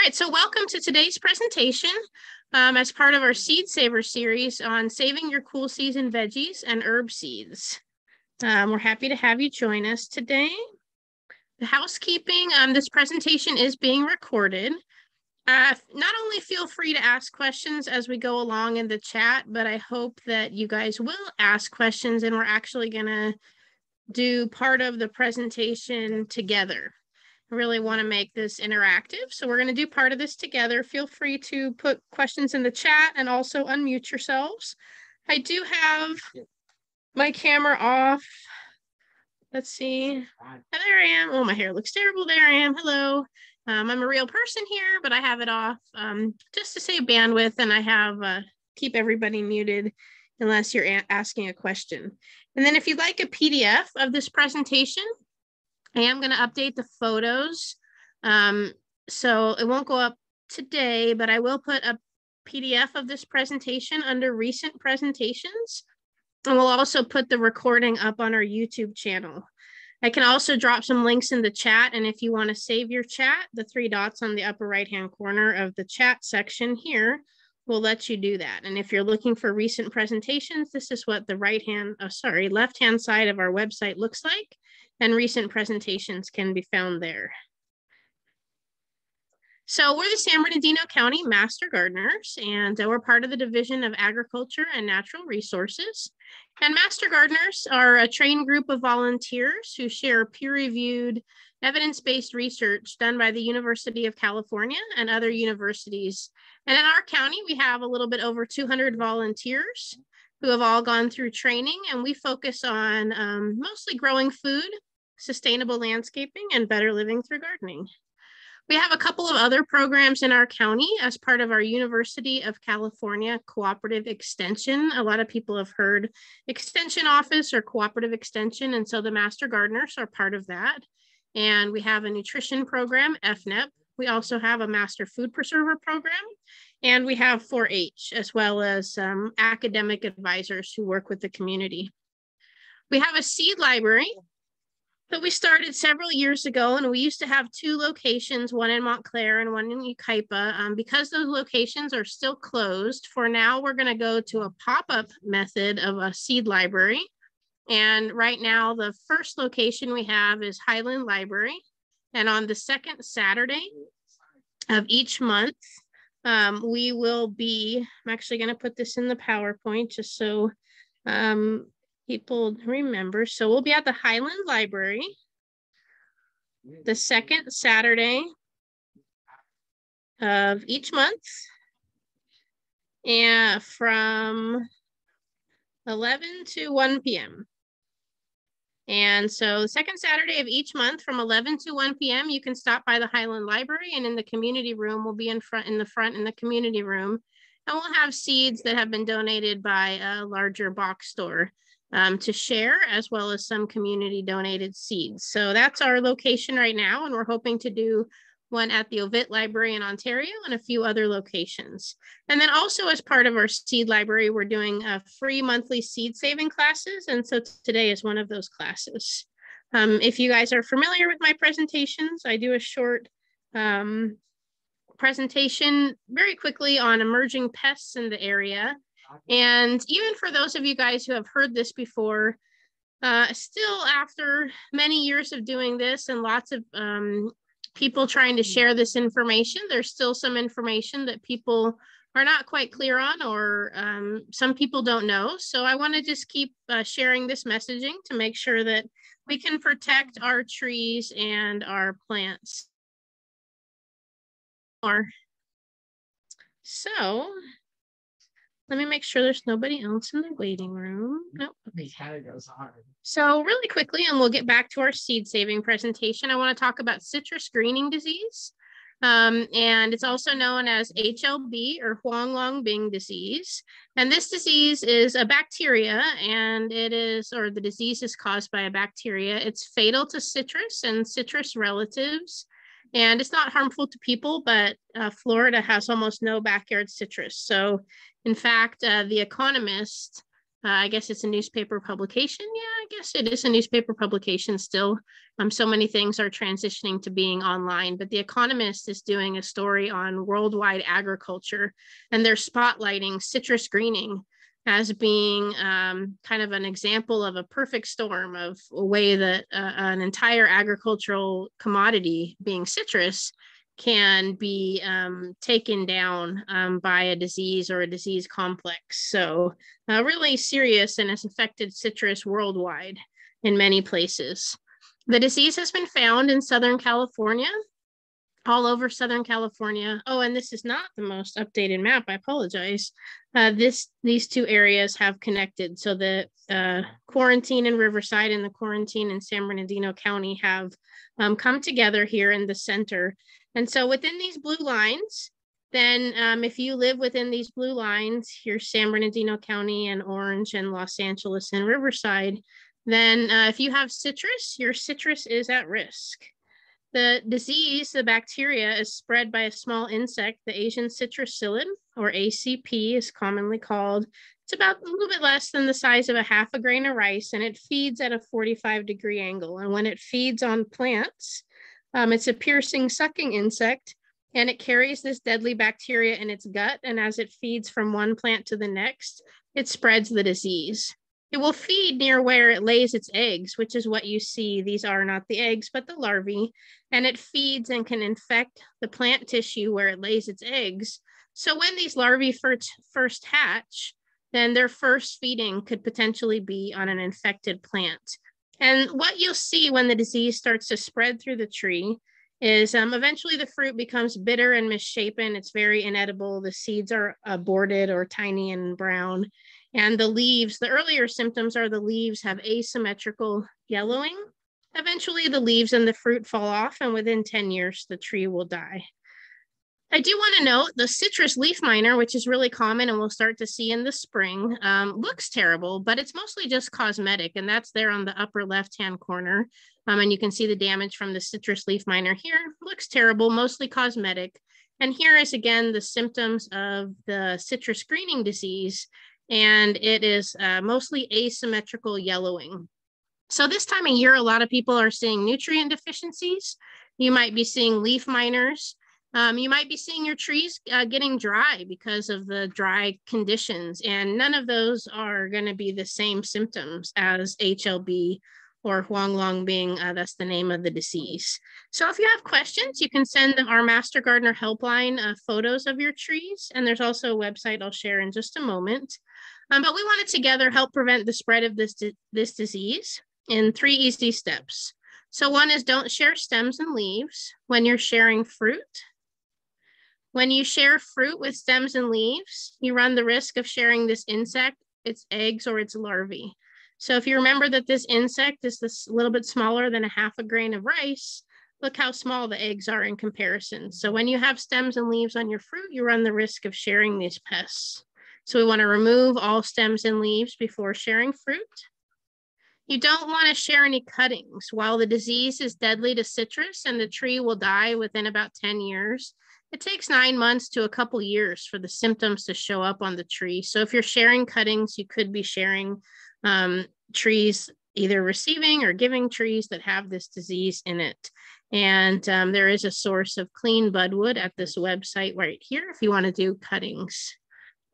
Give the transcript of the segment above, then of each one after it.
All right, so welcome to today's presentation um, as part of our Seed Saver series on saving your cool season veggies and herb seeds. Um, we're happy to have you join us today. The housekeeping, um, this presentation is being recorded. Uh, not only feel free to ask questions as we go along in the chat, but I hope that you guys will ask questions and we're actually gonna do part of the presentation together really want to make this interactive. So we're going to do part of this together. Feel free to put questions in the chat and also unmute yourselves. I do have my camera off. Let's see. And there I am. Oh, my hair looks terrible. There I am. Hello. Um, I'm a real person here, but I have it off um, just to save bandwidth and I have uh, keep everybody muted unless you're asking a question. And then if you'd like a PDF of this presentation, I am going to update the photos. Um, so it won't go up today, but I will put a PDF of this presentation under recent presentations. And we'll also put the recording up on our YouTube channel. I can also drop some links in the chat. And if you want to save your chat, the three dots on the upper right hand corner of the chat section here will let you do that. And if you're looking for recent presentations, this is what the right hand, oh, sorry, left hand side of our website looks like and recent presentations can be found there. So we're the San Bernardino County Master Gardeners, and uh, we're part of the Division of Agriculture and Natural Resources. And Master Gardeners are a trained group of volunteers who share peer-reviewed, evidence-based research done by the University of California and other universities. And in our county, we have a little bit over 200 volunteers who have all gone through training, and we focus on um, mostly growing food, sustainable landscaping, and better living through gardening. We have a couple of other programs in our county as part of our University of California Cooperative Extension. A lot of people have heard Extension Office or Cooperative Extension, and so the Master Gardeners are part of that. And we have a nutrition program, EFNEP. We also have a Master Food Preserver program, and we have 4-H, as well as um, academic advisors who work with the community. We have a seed library but we started several years ago, and we used to have two locations, one in Montclair and one in Yucaipa. Um, because those locations are still closed, for now, we're going to go to a pop up method of a seed library. And right now, the first location we have is Highland Library. And on the second Saturday of each month, um, we will be, I'm actually going to put this in the PowerPoint just so um, people remember. So we'll be at the Highland Library the second Saturday of each month and from 11 to 1 p.m. And so the second Saturday of each month from 11 to 1 p.m., you can stop by the Highland Library and in the community room, we'll be in front in the front in the community room. And we'll have seeds that have been donated by a larger box store um, to share, as well as some community donated seeds. So that's our location right now, and we're hoping to do one at the Ovitt Library in Ontario and a few other locations. And then also as part of our seed library, we're doing a free monthly seed saving classes. And so today is one of those classes. Um, if you guys are familiar with my presentations, I do a short um, presentation very quickly on emerging pests in the area. And even for those of you guys who have heard this before, uh, still after many years of doing this and lots of um, people trying to share this information, there's still some information that people are not quite clear on or um, some people don't know. So I want to just keep uh, sharing this messaging to make sure that we can protect our trees and our plants. Or so let me make sure there's nobody else in the waiting room. Nope. Okay. So really quickly, and we'll get back to our seed saving presentation. I want to talk about citrus greening disease. Um, and it's also known as HLB or Huang Long Bing disease. And this disease is a bacteria and it is, or the disease is caused by a bacteria. It's fatal to citrus and citrus relatives. And it's not harmful to people, but uh, Florida has almost no backyard citrus. So in fact, uh, The Economist uh, I guess it's a newspaper publication. Yeah, I guess it is a newspaper publication still. Um, so many things are transitioning to being online, but The Economist is doing a story on worldwide agriculture and they're spotlighting citrus greening as being um, kind of an example of a perfect storm of a way that uh, an entire agricultural commodity, being citrus, can be um, taken down um, by a disease or a disease complex. So, uh, really serious and has affected citrus worldwide in many places. The disease has been found in Southern California, all over Southern California. Oh, and this is not the most updated map. I apologize. Uh, this these two areas have connected. So the uh, quarantine in Riverside and the quarantine in San Bernardino County have um, come together here in the center and so within these blue lines, then um, if you live within these blue lines, here's San Bernardino County and Orange and Los Angeles and Riverside, then uh, if you have citrus, your citrus is at risk. The disease, the bacteria, is spread by a small insect, the Asian citrus psyllid, or ACP is commonly called. It's about a little bit less than the size of a half a grain of rice, and it feeds at a 45 degree angle. And when it feeds on plants, um, it's a piercing, sucking insect, and it carries this deadly bacteria in its gut. And as it feeds from one plant to the next, it spreads the disease. It will feed near where it lays its eggs, which is what you see. These are not the eggs, but the larvae. And it feeds and can infect the plant tissue where it lays its eggs. So when these larvae first, first hatch, then their first feeding could potentially be on an infected plant. And what you'll see when the disease starts to spread through the tree is um, eventually the fruit becomes bitter and misshapen. It's very inedible. The seeds are aborted or tiny and brown. And the leaves, the earlier symptoms are the leaves have asymmetrical yellowing. Eventually, the leaves and the fruit fall off, and within 10 years, the tree will die. I do want to note the citrus leaf miner, which is really common and we'll start to see in the spring, um, looks terrible, but it's mostly just cosmetic. And that's there on the upper left-hand corner. Um, and you can see the damage from the citrus leaf miner here. Looks terrible, mostly cosmetic. And here is again the symptoms of the citrus greening disease. And it is uh, mostly asymmetrical yellowing. So this time of year, a lot of people are seeing nutrient deficiencies. You might be seeing leaf miners. Um, you might be seeing your trees uh, getting dry because of the dry conditions, and none of those are going to be the same symptoms as HLB or Huanglongbing. Uh, that's the name of the disease. So if you have questions, you can send our Master Gardener helpline uh, photos of your trees, and there's also a website I'll share in just a moment. Um, but we want to together help prevent the spread of this, this disease in three easy steps. So one is don't share stems and leaves when you're sharing fruit when you share fruit with stems and leaves, you run the risk of sharing this insect, its eggs, or its larvae. So if you remember that this insect is this little bit smaller than a half a grain of rice, look how small the eggs are in comparison. So when you have stems and leaves on your fruit, you run the risk of sharing these pests. So we want to remove all stems and leaves before sharing fruit. You don't want to share any cuttings. While the disease is deadly to citrus and the tree will die within about 10 years, it takes nine months to a couple years for the symptoms to show up on the tree. So if you're sharing cuttings, you could be sharing um, trees, either receiving or giving trees that have this disease in it. And um, there is a source of clean budwood at this website right here if you want to do cuttings.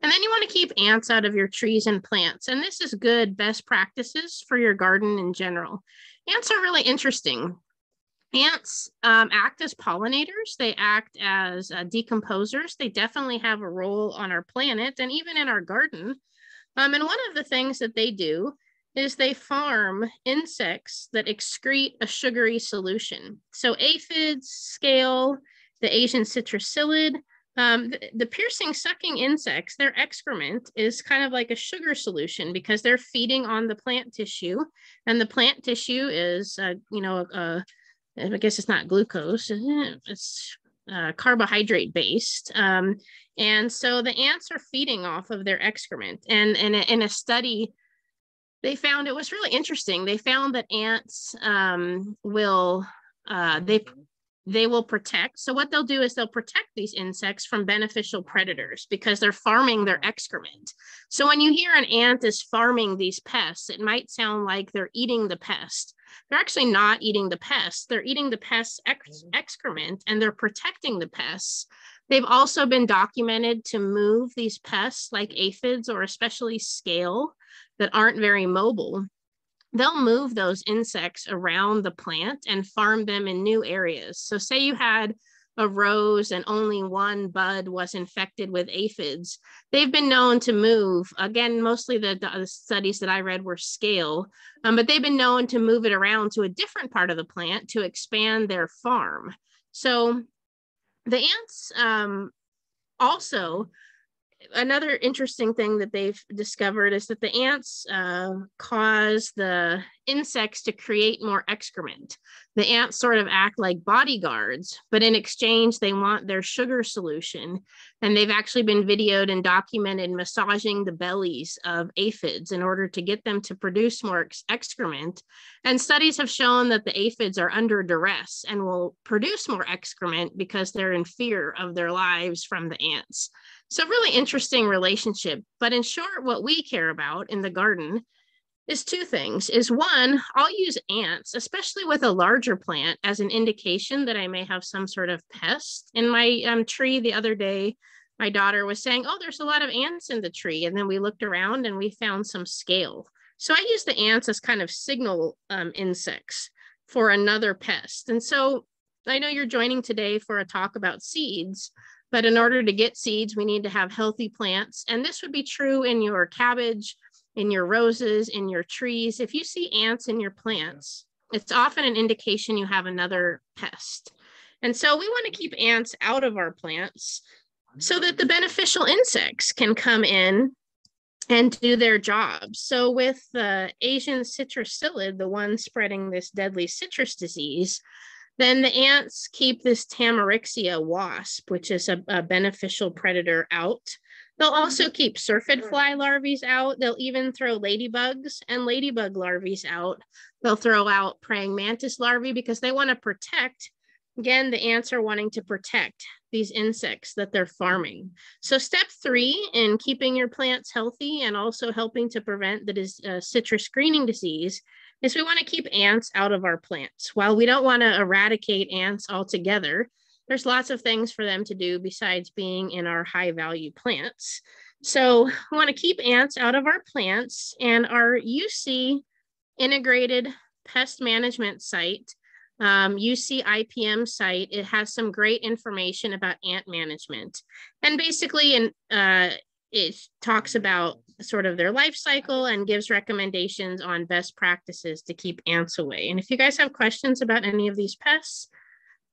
And then you want to keep ants out of your trees and plants. And this is good best practices for your garden in general. Ants are really interesting. Ants um, act as pollinators, they act as uh, decomposers. They definitely have a role on our planet and even in our garden. Um, and one of the things that they do is they farm insects that excrete a sugary solution. So aphids, scale, the Asian citrus psyllid, um, the, the, piercing sucking insects, their excrement is kind of like a sugar solution because they're feeding on the plant tissue, and the plant tissue is, uh, you know, I guess it's not glucose, it's uh, carbohydrate based. Um, and so the ants are feeding off of their excrement. And, and in a study, they found it was really interesting. They found that ants um, will, uh, they they will protect. So what they'll do is they'll protect these insects from beneficial predators because they're farming their excrement. So when you hear an ant is farming these pests, it might sound like they're eating the pest. They're actually not eating the pest. They're eating the pest's ex- mm-hmm. excrement and they're protecting the pests. They've also been documented to move these pests like aphids or especially scale that aren't very mobile they'll move those insects around the plant and farm them in new areas. So, say you had a rose and only one bud was infected with aphids, they've been known to move. Again, mostly the, the studies that I read were scale, um, but they've been known to move it around to a different part of the plant to expand their farm. So, the ants um, also another interesting thing that they've discovered is that the ants uh, cause the insects to create more excrement. The ants sort of act like bodyguards, but in exchange, they want their sugar solution. And they've actually been videoed and documented massaging the bellies of aphids in order to get them to produce more ex- excrement. And studies have shown that the aphids are under duress and will produce more excrement because they're in fear of their lives from the ants. So, really interesting relationship. But in short, what we care about in the garden is two things is one i'll use ants especially with a larger plant as an indication that i may have some sort of pest. In my um, tree the other day my daughter was saying oh there's a lot of ants in the tree. And then we looked around and we found some scale. So i use the ants as kind of signal um, insects for another pest. And so i know you're joining today for a talk about seeds but in order to get seeds, we need to have healthy plants. And this would be true in your cabbage, in your roses, in your trees. If you see ants in your plants, it's often an indication you have another pest. And so we want to keep ants out of our plants so that the beneficial insects can come in and do their jobs. So with the Asian citrus psyllid, the one spreading this deadly citrus disease, then the ants keep this Tamarixia wasp, which is a, a beneficial predator, out. They'll also mm-hmm. keep syrphid fly larvae out. They'll even throw ladybugs and ladybug larvae out. They'll throw out praying mantis larvae because they want to protect. Again, the ants are wanting to protect these insects that they're farming. So, step three in keeping your plants healthy and also helping to prevent the uh, citrus greening disease is we want to keep ants out of our plants. While we don't want to eradicate ants altogether, there's lots of things for them to do besides being in our high value plants. So we want to keep ants out of our plants and our UC integrated pest management site, um, UC IPM site, it has some great information about ant management. And basically, in, uh, it talks about sort of their life cycle and gives recommendations on best practices to keep ants away. And if you guys have questions about any of these pests,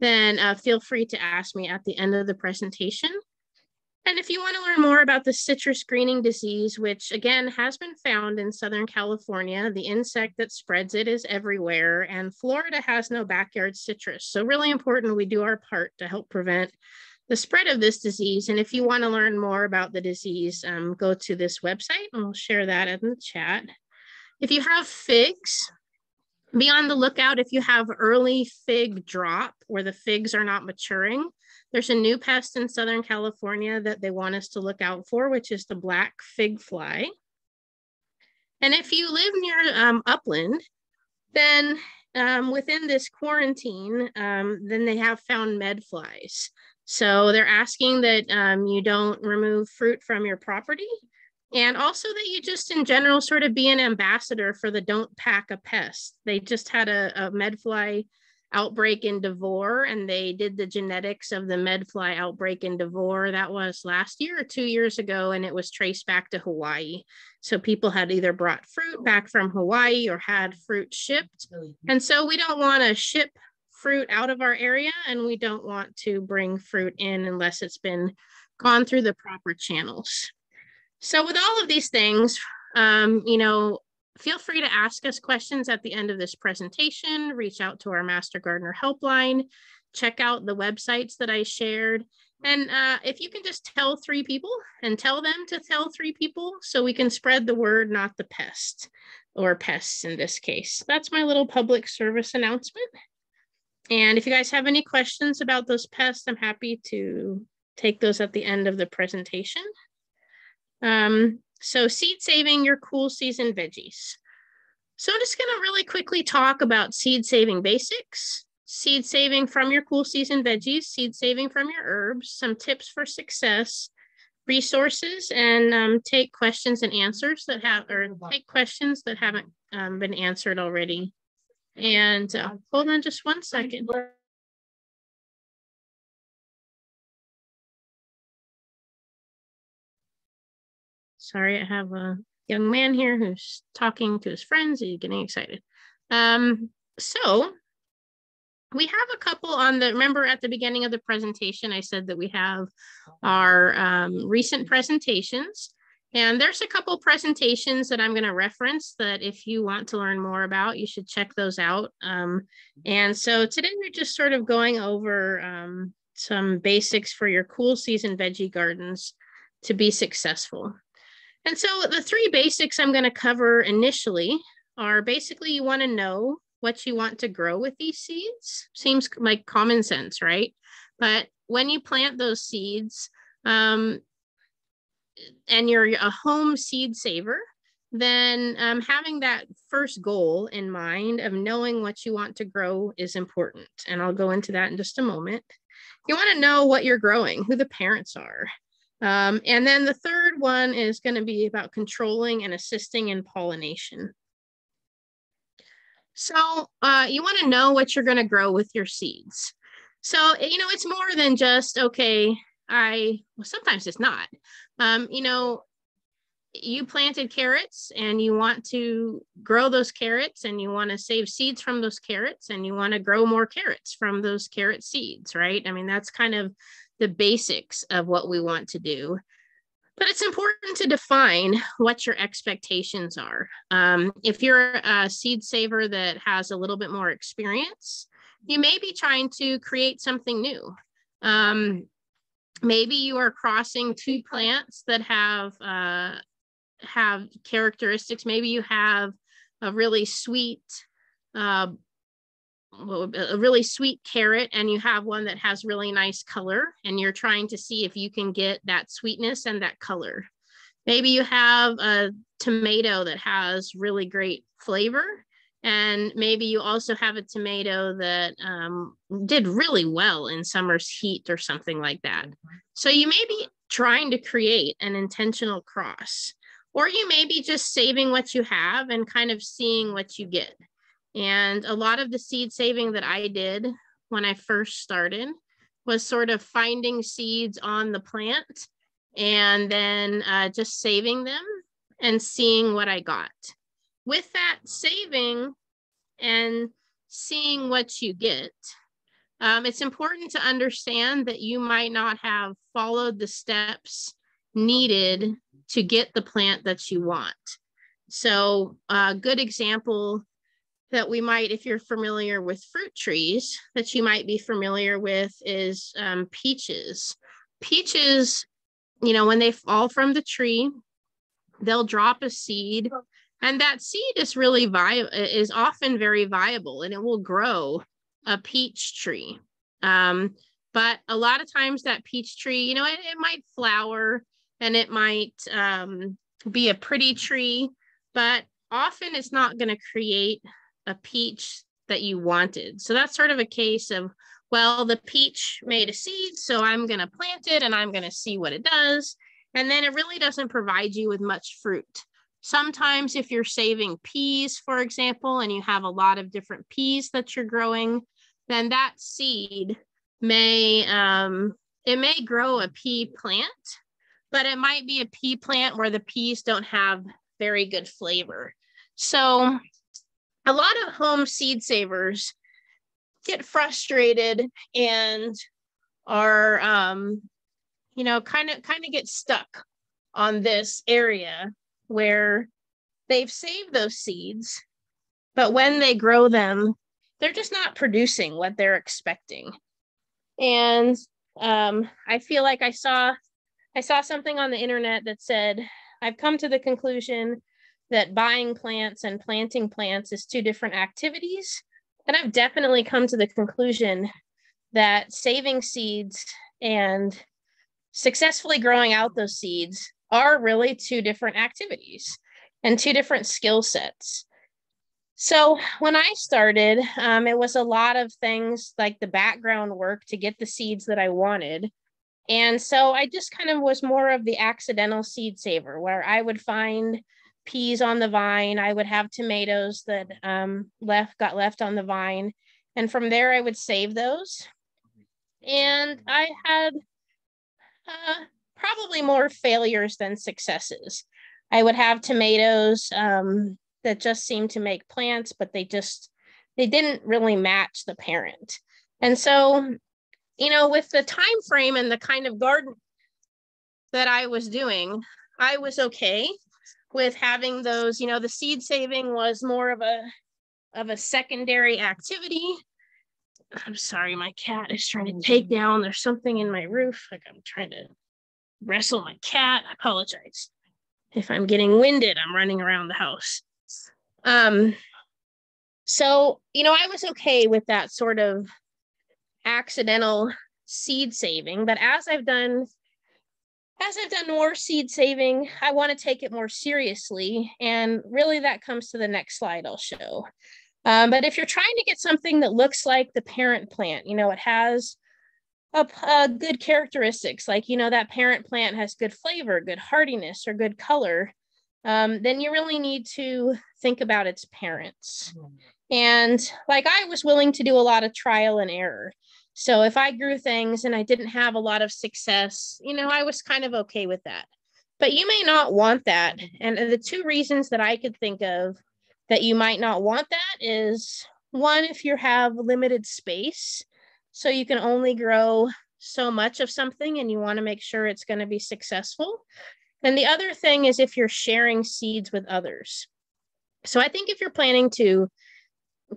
then uh, feel free to ask me at the end of the presentation. And if you want to learn more about the citrus greening disease, which again has been found in Southern California, the insect that spreads it is everywhere, and Florida has no backyard citrus. So, really important we do our part to help prevent the spread of this disease. And if you want to learn more about the disease, um, go to this website and we'll share that in the chat. If you have figs, be on the lookout if you have early fig drop where the figs are not maturing. There's a new pest in Southern California that they want us to look out for, which is the black fig fly. And if you live near um, upland, then um, within this quarantine, um, then they have found med flies. So they're asking that um, you don't remove fruit from your property and also that you just in general sort of be an ambassador for the don't pack a pest. They just had a, a medfly outbreak in Devore and they did the genetics of the medfly outbreak in Devore. That was last year or two years ago and it was traced back to Hawaii. So people had either brought fruit back from Hawaii or had fruit shipped. And so we don't want to ship fruit out of our area and we don't want to bring fruit in unless it's been gone through the proper channels. So with all of these things, um, you know, feel free to ask us questions at the end of this presentation, reach out to our Master Gardener helpline, check out the websites that I shared. And uh, if you can just tell three people and tell them to tell three people so we can spread the word, not the pest or pests in this case. That's my little public service announcement. And if you guys have any questions about those pests, I'm happy to take those at the end of the presentation. Um, so seed saving your cool season veggies. So I'm just gonna really quickly talk about seed saving basics, seed saving from your cool season veggies, seed saving from your herbs, some tips for success, resources, and um, take questions and answers that have, or take questions that haven't um, been answered already and uh, hold on just one second. Sorry, I have a young man here who's talking to his friends. He's getting excited. Um, so we have a couple on the, remember at the beginning of the presentation, I said that we have our um, recent presentations. And there's a couple presentations that I'm going to reference that if you want to learn more about, you should check those out. Um, and so today we're just sort of going over um, some basics for your cool season veggie gardens to be successful. And so the three basics I'm going to cover initially are basically you want to know what you want to grow with these seeds. Seems like common sense, right? But when you plant those seeds, um, and you're a home seed saver, then um, having that first goal in mind of knowing what you want to grow is important. And I'll go into that in just a moment. You want to know what you're growing, who the parents are. Um, and then the third one is going to be about controlling and assisting in pollination. So uh, you want to know what you're going to grow with your seeds. So, you know, it's more than just, okay, I, well, sometimes it's not. Um, you know, you planted carrots and you want to grow those carrots and you want to save seeds from those carrots and you want to grow more carrots from those carrot seeds, right? I mean, that's kind of the basics of what we want to do. But it's important to define what your expectations are. Um, if you're a seed saver that has a little bit more experience, you may be trying to create something new. Um, maybe you are crossing two plants that have uh, have characteristics. Maybe you have a really sweet, uh, a really sweet carrot, and you have one that has really nice color, and you're trying to see if you can get that sweetness and that color. Maybe you have a tomato that has really great flavor, and maybe you also have a tomato that um, did really well in summer's heat or something like that. So you may be trying to create an intentional cross, or you may be just saving what you have and kind of seeing what you get. And a lot of the seed saving that I did when I first started was sort of finding seeds on the plant and then uh, just saving them and seeing what I got with that saving and seeing what you get, um, it's important to understand that you might not have followed the steps needed to get the plant that you want. So, a good example that we might, if you're familiar with fruit trees, that you might be familiar with is um, peaches. Peaches, you know, when they fall from the tree, they'll drop a seed and that seed is really viable is often very viable and it will grow a peach tree. Um, but a lot of times that peach tree you know it, it might flower and it might um, be a pretty tree but often it's not going to create a peach that you wanted. So that's sort of a case of well the peach made a seed so i'm going to plant it and i'm going to see what it does. And then it really doesn't provide you with much fruit Sometimes if you're saving peas, for example, and you have a lot of different peas that you're growing, then that seed may, um, it may grow a pea plant, but it might be a pea plant where the peas don't have very good flavor. So a lot of home seed savers get frustrated and are, um, you know, kind of kind of get stuck on this area where they've saved those seeds, but when they grow them, they're just not producing what they're expecting. And um, I feel like I saw I saw something on the internet that said, I've come to the conclusion that buying plants and planting plants is two different activities. And I've definitely come to the conclusion that saving seeds and successfully growing out those seeds are really two different activities and two different skill sets. So when I started, um, it was a lot of things like the background work to get the seeds that I wanted. And so I just kind of was more of the accidental seed saver where I would find peas on the vine. I would have tomatoes that um, left got left on the vine. And from there, I would save those. And I had uh, probably more failures than successes. I would have tomatoes um, that just seemed to make plants, but they just they didn't really match the parent. And so, you know, with the time frame and the kind of garden that I was doing, I was okay with having those, you know, the seed saving was more of a of a secondary activity. I'm sorry, my cat is trying to take down. There's something in my roof. Like I'm trying to wrestle my cat. I apologize. If I'm getting winded, I'm running around the house. Um, so, you know, I was okay with that sort of accidental seed saving, but as I've done as I've done more seed saving, I want to take it more seriously. And really, that comes to the next slide I'll show. Um, but if you're trying to get something that looks like the parent plant, you know, it has a, good characteristics, like, you know, that parent plant has good flavor, good hardiness, or good color, um, then you really need to think about its parents. And like I was willing to do a lot of trial and error. So if I grew things and I didn't have a lot of success, you know, I was kind of okay with that. But you may not want that. And the two reasons that I could think of that you might not want that is one, if you have limited space, so you can only grow so much of something and you want to make sure it's going to be successful. And the other thing is if you're sharing seeds with others. So I think if you're planning to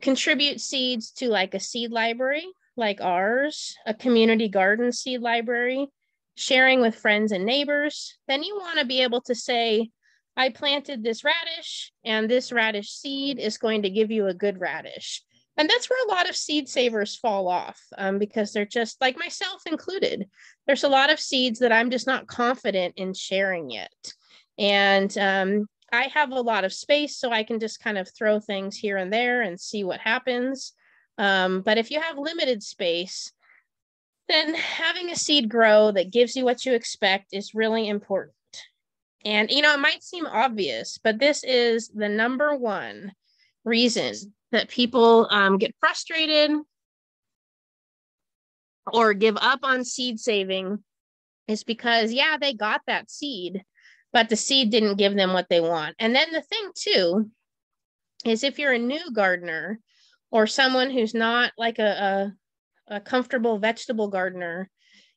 contribute seeds to like a seed library, like ours, a community garden seed library, sharing with friends and neighbors, then you want to be able to say, I planted this radish, and this radish seed is going to give you a good radish. And that's where a lot of seed savers fall off um, because they're just like myself included. There's a lot of seeds that I'm just not confident in sharing yet. And um, I have a lot of space, so I can just kind of throw things here and there and see what happens. Um, but if you have limited space, then having a seed grow that gives you what you expect is really important. And, you know, it might seem obvious, but this is the number one reason that people um, get frustrated or give up on seed saving is because, yeah, they got that seed, but the seed didn't give them what they want. And then the thing, too, is if you're a new gardener, or someone who's not like a, a, a comfortable vegetable gardener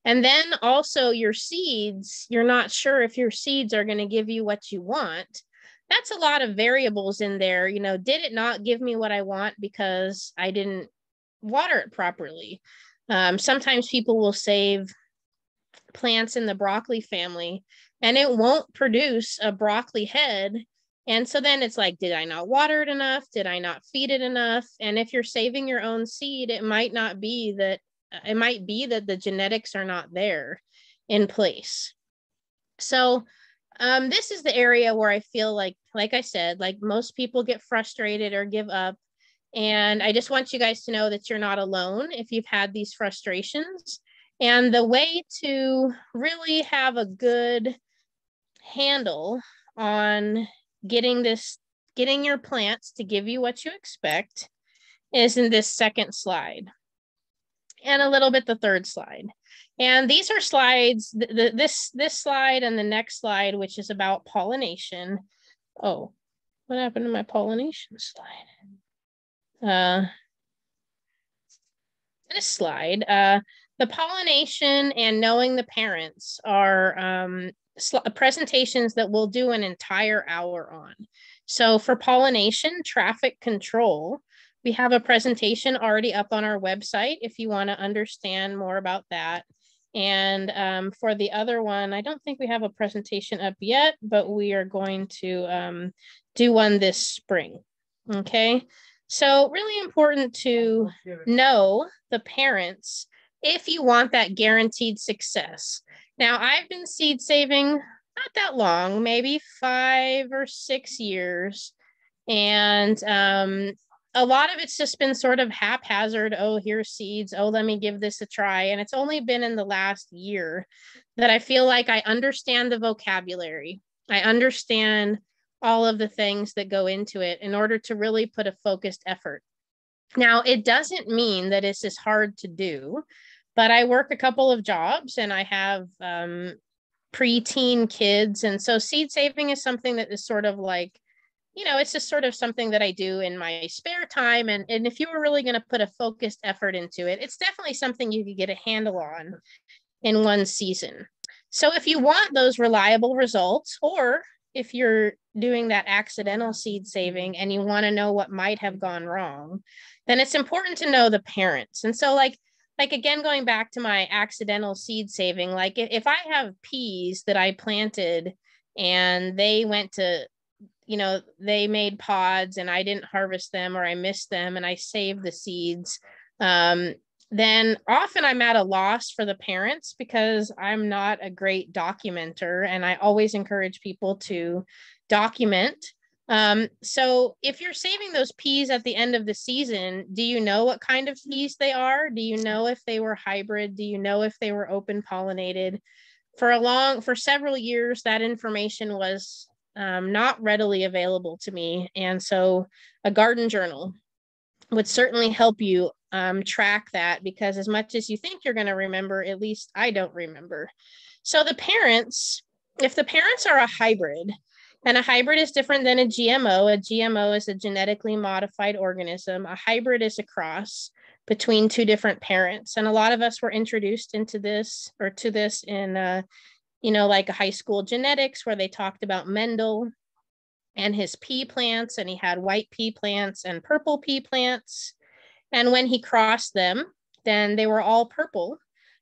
and then also your seeds you're not sure if your seeds are going to give you what you want that's a lot of variables in there you know did it not give me what i want because i didn't water it properly um, sometimes people will save plants in the broccoli family and it won't produce a broccoli head and so then it's like, did I not water it enough? Did I not feed it enough? And if you're saving your own seed, it might not be that it might be that the genetics are not there in place. So um, this is the area where I feel like, like I said, like most people get frustrated or give up. And I just want you guys to know that you're not alone if you've had these frustrations. And the way to really have a good handle on getting this getting your plants to give you what you expect is in this second slide and a little bit the third slide and these are slides this this slide and the next slide which is about pollination oh what happened to my pollination slide uh this slide uh the pollination and knowing the parents are um, presentations that we'll do an entire hour on. So for pollination, traffic control, we have a presentation already up on our website if you want to understand more about that. And um, for the other one, I don't think we have a presentation up yet, but we are going to um, do one this spring. Okay. So, really important to know the parents if you want that guaranteed success. Now, I've been seed saving not that long, maybe five or six years. And um, a lot of it's just been sort of haphazard. Oh, here's seeds. Oh, let me give this a try. And it's only been in the last year that I feel like I understand the vocabulary. I understand all of the things that go into it in order to really put a focused effort. Now, it doesn't mean that it's as hard to do, but I work a couple of jobs and I have um, preteen kids. And so seed saving is something that is sort of like, you know, it's just sort of something that I do in my spare time. And, and if you were really going to put a focused effort into it, it's definitely something you could get a handle on in one season. So if you want those reliable results, or if you're doing that accidental seed saving and you want to know what might have gone wrong, then it's important to know the parents. And so, like, like again, going back to my accidental seed saving, like if I have peas that I planted and they went to, you know, they made pods and I didn't harvest them or I missed them and I saved the seeds, um, then often I'm at a loss for the parents because I'm not a great documenter. And I always encourage people to document. Um, so if you're saving those peas at the end of the season, do you know what kind of peas they are? Do you know if they were hybrid? Do you know if they were open pollinated? For a long, for several years, that information was um, not readily available to me. And so a garden journal would certainly help you um, track that because as much as you think you're going to remember, at least I don't remember. So the parents, if the parents are a hybrid, and a hybrid is different than a GMO. A GMO is a genetically modified organism. A hybrid is a cross between two different parents. And a lot of us were introduced into this or to this in, uh, you know, like a high school genetics where they talked about Mendel and his pea plants, and he had white pea plants and purple pea plants. And when he crossed them, then they were all purple,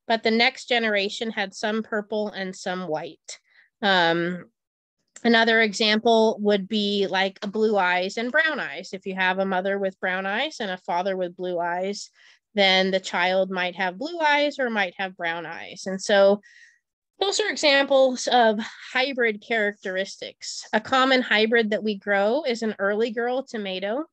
but the next generation had some purple and some white. Um, another example would be like a blue eyes and brown eyes. If you have a mother with brown eyes and a father with blue eyes, then the child might have blue eyes or might have brown eyes. And so those are examples of hybrid characteristics. A common hybrid that we grow is an early girl tomato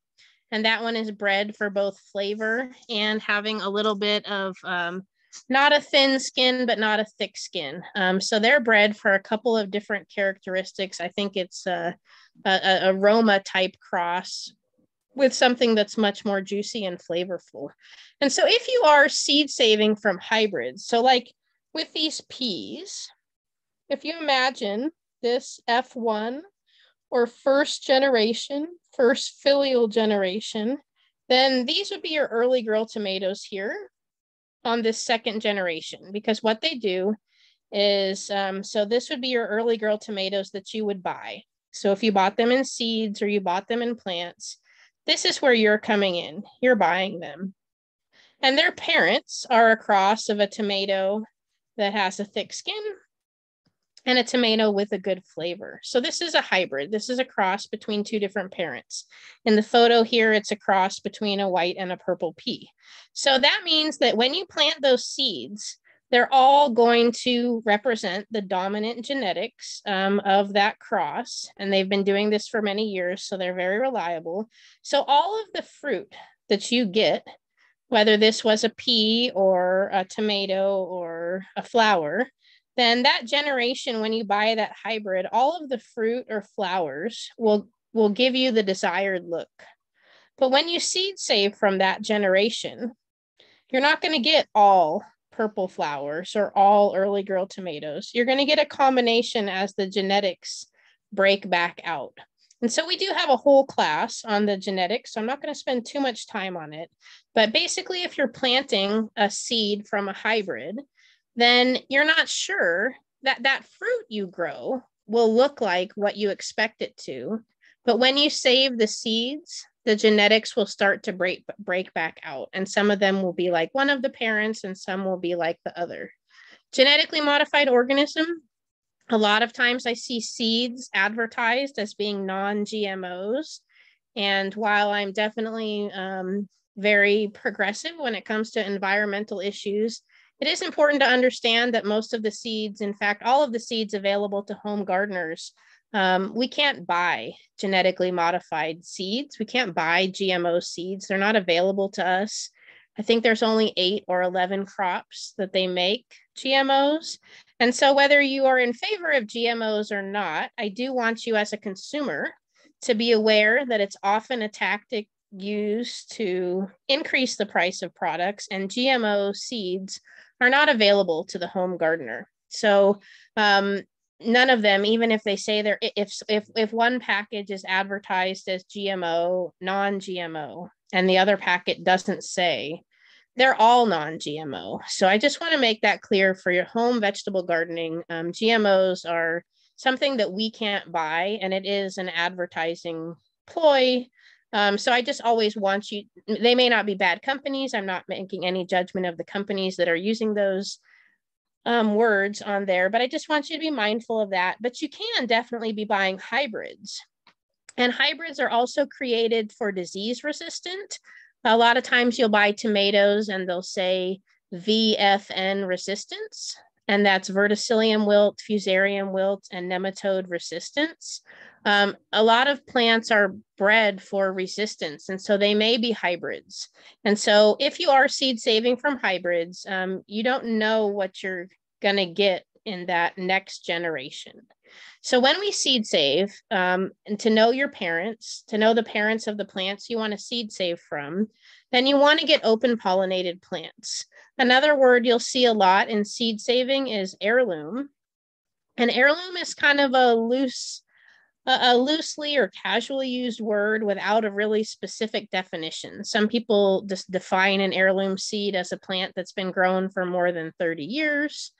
and that one is bred for both flavor and having a little bit of um, not a thin skin, but not a thick skin. Um, so they're bred for a couple of different characteristics. I think it's a, a, a aroma type cross with something that's much more juicy and flavorful. And so if you are seed saving from hybrids, so like with these peas, if you imagine this F1 or first generation, first filial generation, then these would be your early girl tomatoes here on this second generation because what they do is um, so this would be your early girl tomatoes that you would buy. So if you bought them in seeds or you bought them in plants, this is where you're coming in. You're buying them. And their parents are a cross of a tomato that has a thick skin and a tomato with a good flavor. So this is a hybrid. This is a cross between two different parents. In the photo here, it's a cross between a white and a purple pea. So that means that when you plant those seeds, they're all going to represent the dominant genetics um, of that cross. And they've been doing this for many years, so they're very reliable. So all of the fruit that you get, whether this was a pea or a tomato or a flower, then that generation when you buy that hybrid all of the fruit or flowers will will give you the desired look. But when you seed save from that generation you're not going to get all purple flowers or all early girl tomatoes. You're going to get a combination as the genetics break back out and so we do have a whole class on the genetics so i'm not going to spend too much time on it but basically if you're planting a seed from a hybrid then you're not sure that that fruit you grow will look like what you expect it to. But when you save the seeds, the genetics will start to break break back out and some of them will be like one of the parents and some will be like the other. Genetically modified organism, a lot of times I see seeds advertised as being non-GMOs And while I'm definitely um, very progressive when it comes to environmental issues, it is important to understand that most of the seeds, in fact, all of the seeds available to home gardeners, um, we can't buy genetically modified seeds. We can't buy GMO seeds. They're not available to us. I think there's only eight or 11 crops that they make GMOs. And so, whether you are in favor of GMOs or not, I do want you as a consumer to be aware that it's often a tactic used to increase the price of products, and GMO seeds are not available to the home gardener. So, um, none of them even if they say they're if if if one package is advertised as gmo non-gmo and the other packet doesn't say they're all non-gmo so i just want to make that clear for your home vegetable gardening um, gmos are something that we can't buy and it is an advertising ploy um, so i just always want you they may not be bad companies i'm not making any judgment of the companies that are using those um, words on there, but I just want you to be mindful of that. But you can definitely be buying hybrids. And hybrids are also created for disease resistant. A lot of times you'll buy tomatoes and they'll say VFN resistance, and that's verticillium wilt, fusarium wilt, and nematode resistance. Um, a lot of plants are bred for resistance, and so they may be hybrids. And so, if you are seed saving from hybrids, um, you don't know what you're going to get in that next generation. So, when we seed save, um, and to know your parents, to know the parents of the plants you want to seed save from, then you want to get open pollinated plants. Another word you'll see a lot in seed saving is heirloom. And heirloom is kind of a loose a, loosely or casually used word without a really specific definition. Some people just define an heirloom seed as a plant that's been grown for more than 30 years.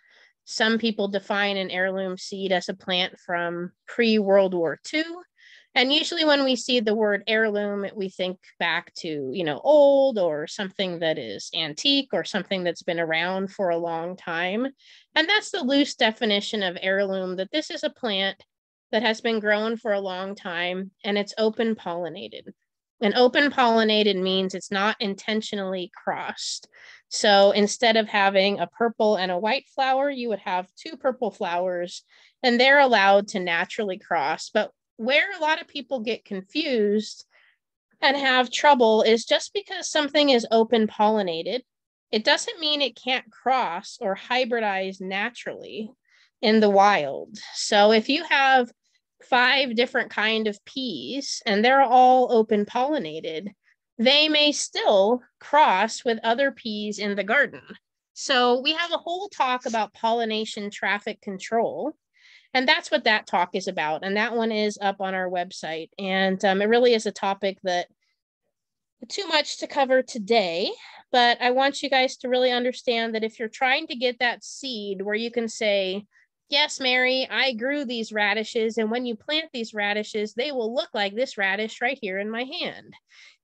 Some people define an heirloom seed as a plant from pre World War II. And usually, when we see the word heirloom, we think back to, you know, old or something that is antique or something that's been around for a long time. And that's the loose definition of heirloom that this is a plant that has been grown for a long time and it's open pollinated. And open pollinated means it's not intentionally crossed. So instead of having a purple and a white flower, you would have two purple flowers and they're allowed to naturally cross. But where a lot of people get confused and have trouble is just because something is open pollinated, it doesn't mean it can't cross or hybridize naturally in the wild. So if you have five different kind of peas and they're all open pollinated, they may still cross with other peas in the garden. So we have a whole talk about pollination traffic control. And that's what that talk is about. And that one is up on our website. And um, it really is a topic that too much to cover today, but I want you guys to really understand that if you're trying to get that seed where you can say, Yes, Mary, I grew these radishes, and when you plant these radishes, they will look like this radish right here in my hand.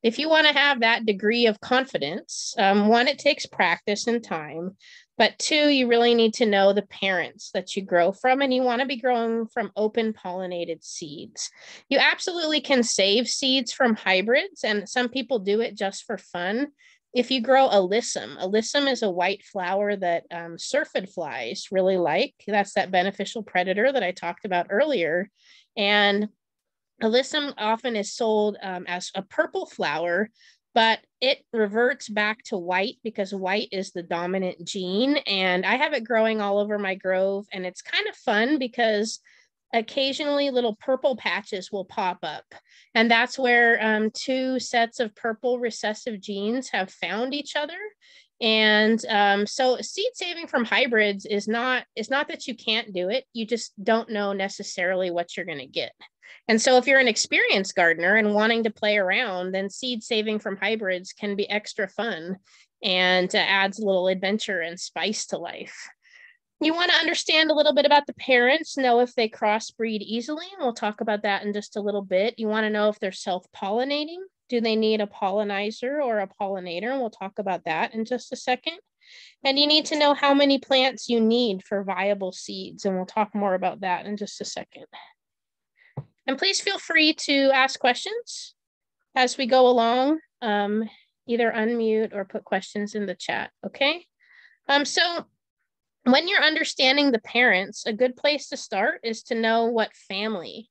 If you want to have that degree of confidence, um, one, it takes practice and time, but two, you really need to know the parents that you grow from, and you want to be growing from open pollinated seeds. You absolutely can save seeds from hybrids, and some people do it just for fun if you grow alyssum, alyssum is a white flower that um, syrphid flies really like. That's that beneficial predator that I talked about earlier. And alyssum often is sold um, as a purple flower, but it reverts back to white because white is the dominant gene. And I have it growing all over my grove, and it's kind of fun because occasionally little purple patches will pop up. And that's where um, two sets of purple recessive genes have found each other. And um, so seed saving from hybrids is not, it's not that you can't do it. You just don't know necessarily what you're going to get. And so if you're an experienced gardener and wanting to play around, then seed saving from hybrids can be extra fun and uh, adds a little adventure and spice to life. You want to understand a little bit about the parents, know if they crossbreed easily, and we'll talk about that in just a little bit. You want to know if they're self pollinating. Do they need a pollinizer or a pollinator? And we'll talk about that in just a second. And you need to know how many plants you need for viable seeds, and we'll talk more about that in just a second. And please feel free to ask questions. as we go along. Um, either unmute or put questions in the chat, okay? Um, so when you're understanding the parents, a good place to start is to know what family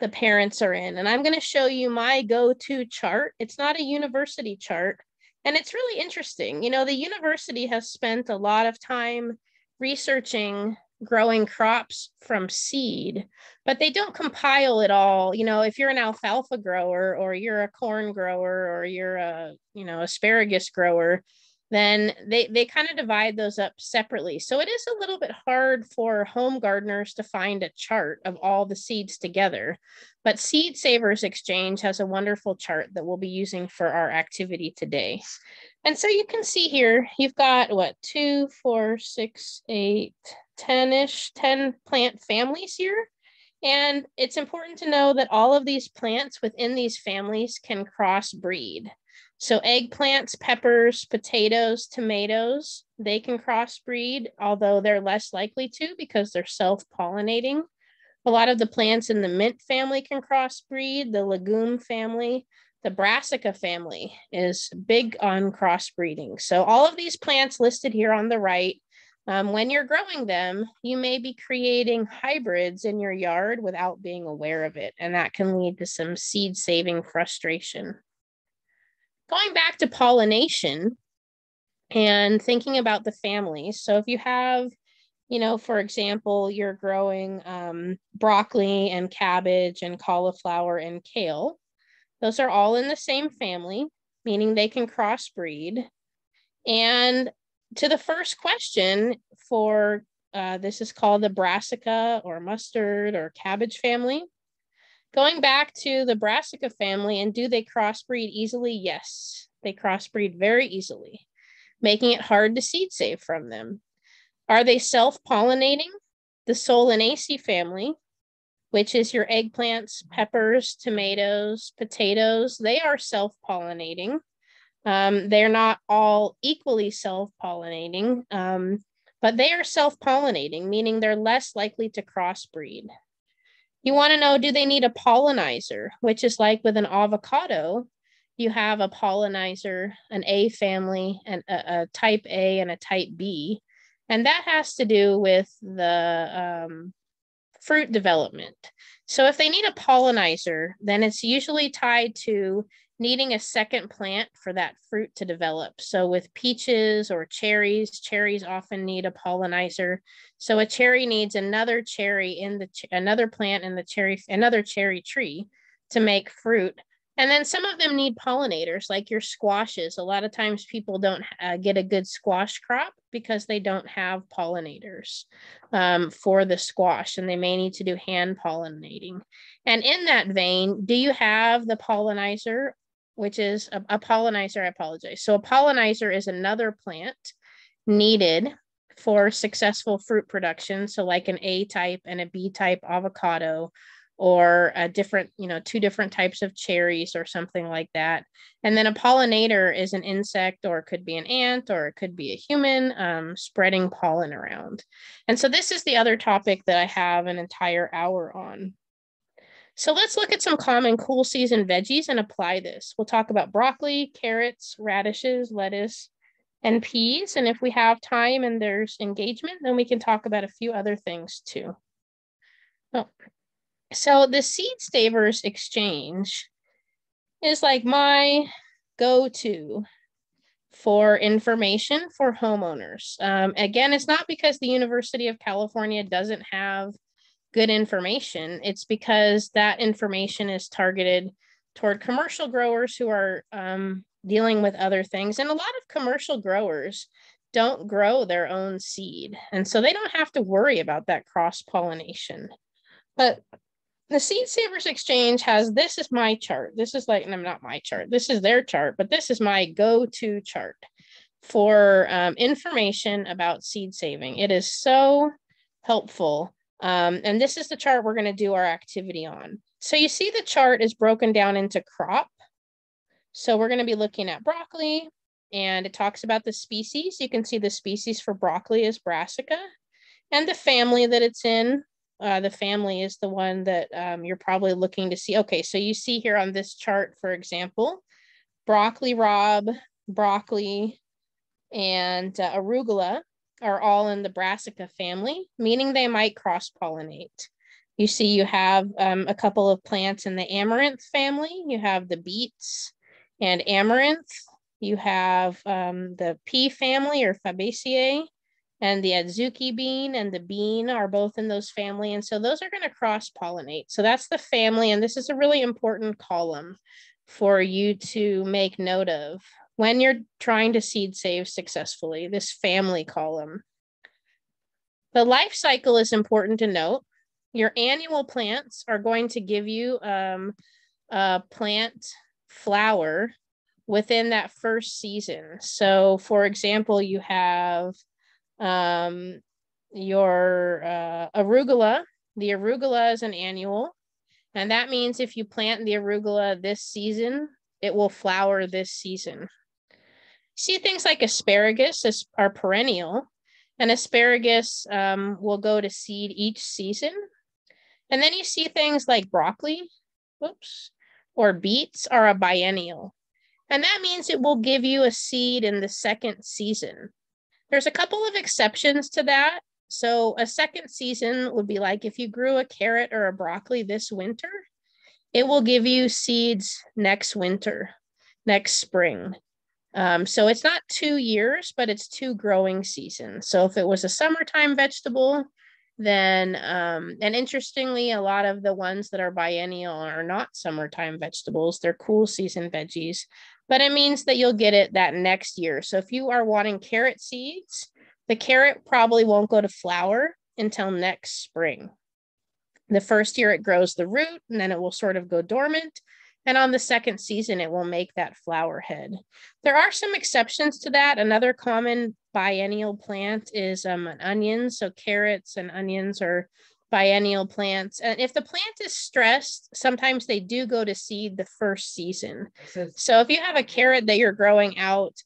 the parents are in. And I'm going to show you my go-to chart. It's not a university chart, and it's really interesting. You know, the university has spent a lot of time researching growing crops from seed, but they don't compile it all. You know, if you're an alfalfa grower or you're a corn grower or you're a, you know, asparagus grower, then they, they kind of divide those up separately. So it is a little bit hard for home gardeners to find a chart of all the seeds together. But Seed Savers Exchange has a wonderful chart that we'll be using for our activity today. And so you can see here, you've got what, two, four, six, eight, 10-ish, 10 plant families here. And it's important to know that all of these plants within these families can crossbreed. So eggplants, peppers, potatoes, tomatoes, they can crossbreed, although they're less likely to because they're self-pollinating. A lot of the plants in the mint family can crossbreed, the legume family, the brassica family is big on crossbreeding. So all of these plants listed here on the right um, when you're growing them, you may be creating hybrids in your yard without being aware of it, and that can lead to some seed saving frustration. Going back to pollination and thinking about the families. So if you have, you know, for example, you're growing um, broccoli and cabbage and cauliflower and kale, those are all in the same family, meaning they can crossbreed. And to the first question for uh, this is called the brassica or mustard or cabbage family. Going back to the brassica family and do they crossbreed easily? Yes, they crossbreed very easily, making it hard to seed save from them. Are they self-pollinating? The Solanaceae family, which is your eggplants, peppers, tomatoes, potatoes, they are self-pollinating. Um, they're not all equally self pollinating, um, but they are self pollinating, meaning they're less likely to crossbreed. You want to know do they need a pollinizer, which is like with an avocado, you have a pollinizer, an A family, and a, a type A and a type B. And that has to do with the um, fruit development. So if they need a pollinizer, then it's usually tied to needing a second plant for that fruit to develop. So with peaches or cherries, cherries often need a pollinizer. So a cherry needs another cherry in the another plant in the cherry another cherry tree to make fruit. And then some of them need pollinators, like your squashes. A lot of times people don't uh, get a good squash crop because they don't have pollinators um, for the squash, and they may need to do hand pollinating. And in that vein, do you have the pollinizer which is a, a pollinizer. I apologize. So a pollinizer is another plant needed for successful fruit production. So like an A type and a B type avocado or a different, you know, two different types of cherries or something like that. And then a pollinator is an insect or it could be an ant or it could be a human um, spreading pollen around. And so this is the other topic that I have an entire hour on. So let's look at some common cool season veggies and apply this. We'll talk about broccoli, carrots, radishes, lettuce, and peas. And if we have time and there's engagement, then we can talk about a few other things too. Oh. So the Seed Savers Exchange is like my go-to for information for homeowners. Um, again, it's not because the University of California doesn't have good information. It's because that information is targeted toward commercial growers who are um, dealing with other things. And a lot of commercial growers don't grow their own seed. And so they don't have to worry about that cross pollination. But the Seed Savers Exchange has this is my chart. This is like, I'm not my chart, this is their chart, but this is my go to chart for um, information about seed saving. It is so helpful um, and this is the chart we're going to do our activity on. So you see the chart is broken down into crop. So we're going to be looking at broccoli and it talks about the species. You can see the species for broccoli is brassica and the family that it's in uh, the family is the one that um, you're probably looking to see. Okay, so you see here on this chart, for example, broccoli raab, broccoli, and uh, arugula are all in the brassica family, meaning they might cross pollinate. You see, you have um, a couple of plants in the amaranth family. You have the beets and amaranth. You have um, the pea family or Fabaceae, and the adzuki bean and the bean are both in those family. And so those are going to cross pollinate. So that's the family. And this is a really important column for you to make note of when you're trying to seed save successfully, this family column. The life cycle is important to note. Your annual plants are going to give you um, a plant flower within that first season. So, for example, you have um, your uh, arugula. The arugula is an annual, and that means if you plant the arugula this season, it will flower this season. See things like asparagus as, are perennial, and asparagus um, will go to seed each season. And then you see things like broccoli, whoops, or beets are a biennial. And that means it will give you a seed in the second season. There's a couple of exceptions to that. So, a second season would be like if you grew a carrot or a broccoli this winter, it will give you seeds next winter, next spring. Um, so, it's not two years, but it's two growing seasons. So, if it was a summertime vegetable, then, um, and interestingly, a lot of the ones that are biennial are not summertime vegetables, they're cool season veggies but it means that you'll get it that next year. So if you are wanting carrot seeds, the carrot probably won't go to flower until next spring. The first year it grows the root and then it will sort of go dormant. And on the second season, it will make that flower head. There are some exceptions to that. Another common biennial plant is um, an onion. So carrots and onions are biennial plants. And if the plant is stressed, sometimes they do go to seed the first season. So if you have a carrot that you're growing out,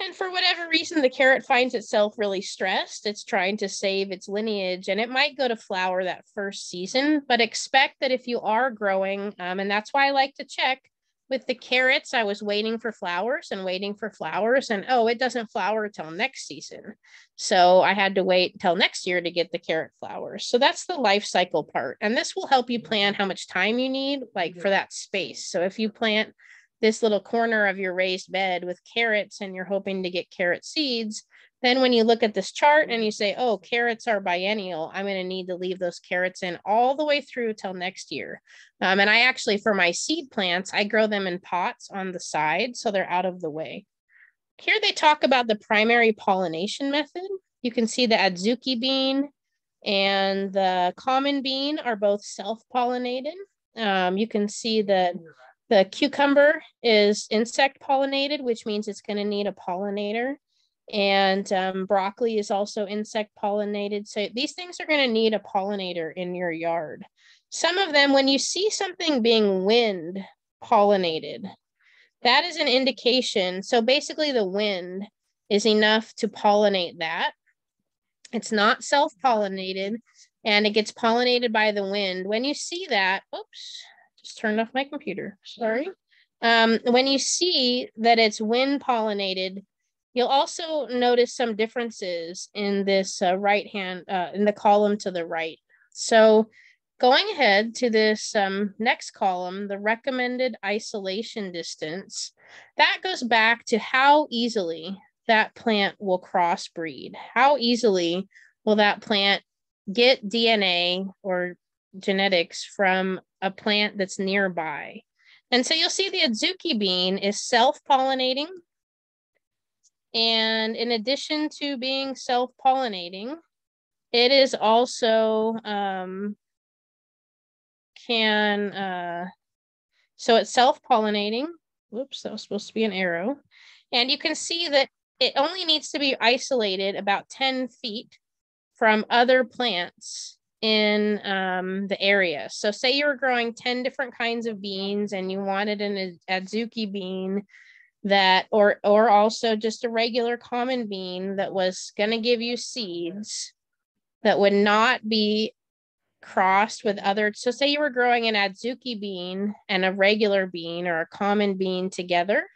and for whatever reason, the carrot finds itself really stressed, it's trying to save its lineage and it might go to flower that first season. But expect that if you are growing, um, and that's why I like to check with the carrots, I was waiting for flowers and waiting for flowers, and oh, it doesn't flower till next season. So I had to wait until next year to get the carrot flowers. So that's the life cycle part. And this will help you plan how much time you need, like for that space. So if you plant this little corner of your raised bed with carrots and you're hoping to get carrot seeds, then when you look at this chart and you say, oh, carrots are biennial, I'm going to need to leave those carrots in all the way through till next year. Um, and I actually, for my seed plants, I grow them in pots on the side so they're out of the way. Here they talk about the primary pollination method. You can see the adzuki bean and the common bean are both self-pollinated. Um, you can see that the cucumber is insect pollinated, which means it's going to need a pollinator and um, broccoli is also insect pollinated. So these things are going to need a pollinator in your yard. Some of them, when you see something being wind pollinated, that is an indication. So basically, the wind is enough to pollinate that. It's not self pollinated and it gets pollinated by the wind. When you see that, oops, just turned off my computer. Sorry. Um, when you see that it's wind pollinated, You'll also notice some differences in this uh, right hand, uh, in the column to the right. So going ahead to this um, next column, the recommended isolation distance, that goes back to how easily that plant will crossbreed. How easily will that plant get DNA or genetics from a plant that's nearby? And so you'll see the adzuki bean is self-pollinating and in addition to being self pollinating, it is also um, can, uh, so it's self pollinating. Whoops, that was supposed to be an arrow. And you can see that it only needs to be isolated about 10 feet from other plants in um, the area. So, say you were growing 10 different kinds of beans and you wanted an adzuki bean that or or also just a regular common bean that was going to give you seeds that would not be crossed with other, so say you were growing an adzuki bean and a regular bean or a common bean together,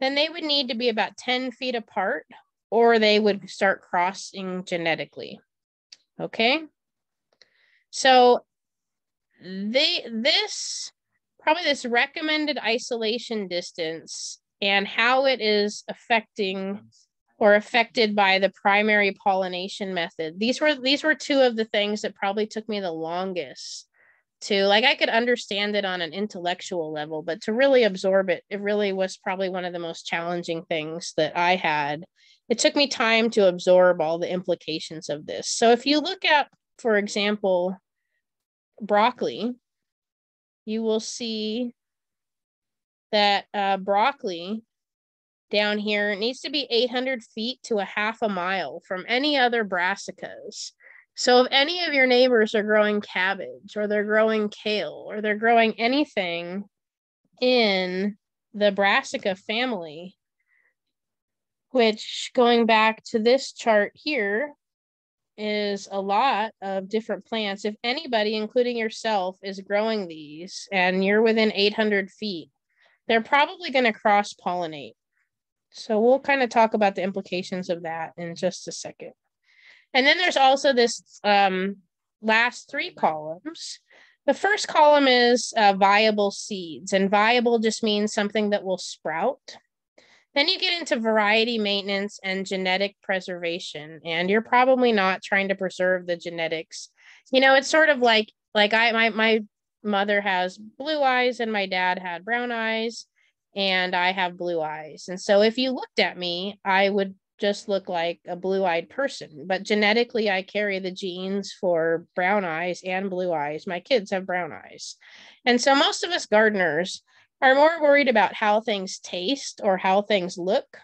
then they would need to be about 10 feet apart or they would start crossing genetically. Okay. So they this probably this recommended isolation distance and how it is affecting or affected by the primary pollination method. These were these were two of the things that probably took me the longest to like I could understand it on an intellectual level, but to really absorb it, it really was probably one of the most challenging things that I had. It took me time to absorb all the implications of this. So if you look at, for example, broccoli, you will see that uh, broccoli down here needs to be 800 feet to a half a mile from any other brassicas. So if any of your neighbors are growing cabbage or they're growing kale or they're growing anything in the brassica family, which going back to this chart here is a lot of different plants. If anybody, including yourself, is growing these and you're within 800 feet, they're probably going to cross pollinate. So we'll kind of talk about the implications of that in just a second. And then there's also this um, last three columns. The first column is uh, viable seeds, and viable just means something that will sprout. Then you get into variety maintenance and genetic preservation, and you're probably not trying to preserve the genetics. You know, it's sort of like like I my my mother has blue eyes and my dad had brown eyes and I have blue eyes. And so if you looked at me, I would just look like a blue eyed person. But genetically, I carry the genes for brown eyes and blue eyes. My kids have brown eyes. And so most of us gardeners are more worried about how things taste or how things look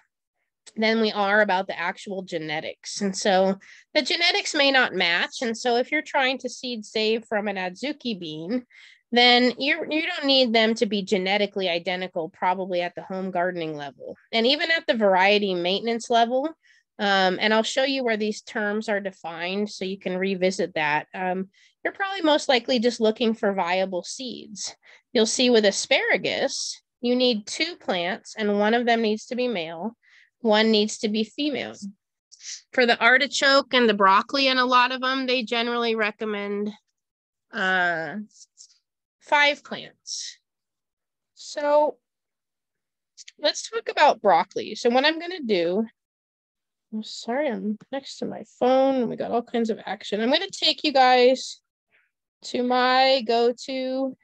than we are about the actual genetics. And so the genetics may not match. And so if you're trying to seed save from an adzuki bean, then you you don't need them to be genetically identical probably at the home gardening level and even at the variety maintenance level um, and i'll show you where these terms are defined so you can revisit that um, you're probably most likely just looking for viable seeds you'll see with asparagus you need two plants and one of them needs to be male one needs to be female for the artichoke and the broccoli and a lot of them they generally recommend uh, five plants. So let's talk about broccoli. So what I'm gonna do, I'm sorry, I'm next to my phone. We got all kinds of action. I'm gonna take you guys to my go-to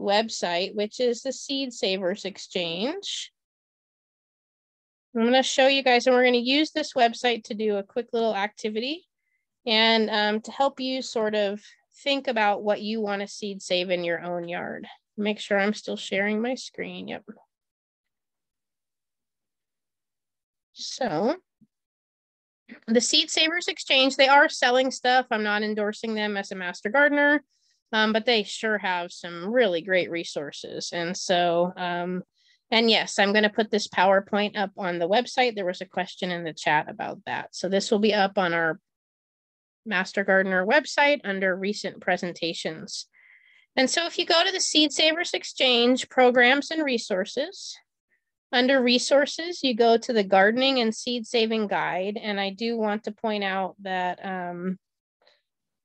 website, which is the Seed Savers Exchange. I'm going to show you guys, and we're going to use this website to do a quick little activity and um, to help you sort of think about what you want to seed save in your own yard. Make sure I'm still sharing my screen. Yep. So the Seed Savers Exchange, they are selling stuff. I'm not endorsing them as a master gardener, um, but they sure have some really great resources. And so, um, and yes, I'm going to put this PowerPoint up on the website. There was a question in the chat about that. So this will be up on our Master Gardener website under recent presentations. And so if you go to the Seed Savers Exchange programs and resources, under resources, you go to the gardening and seed saving guide. And I do want to point out that um,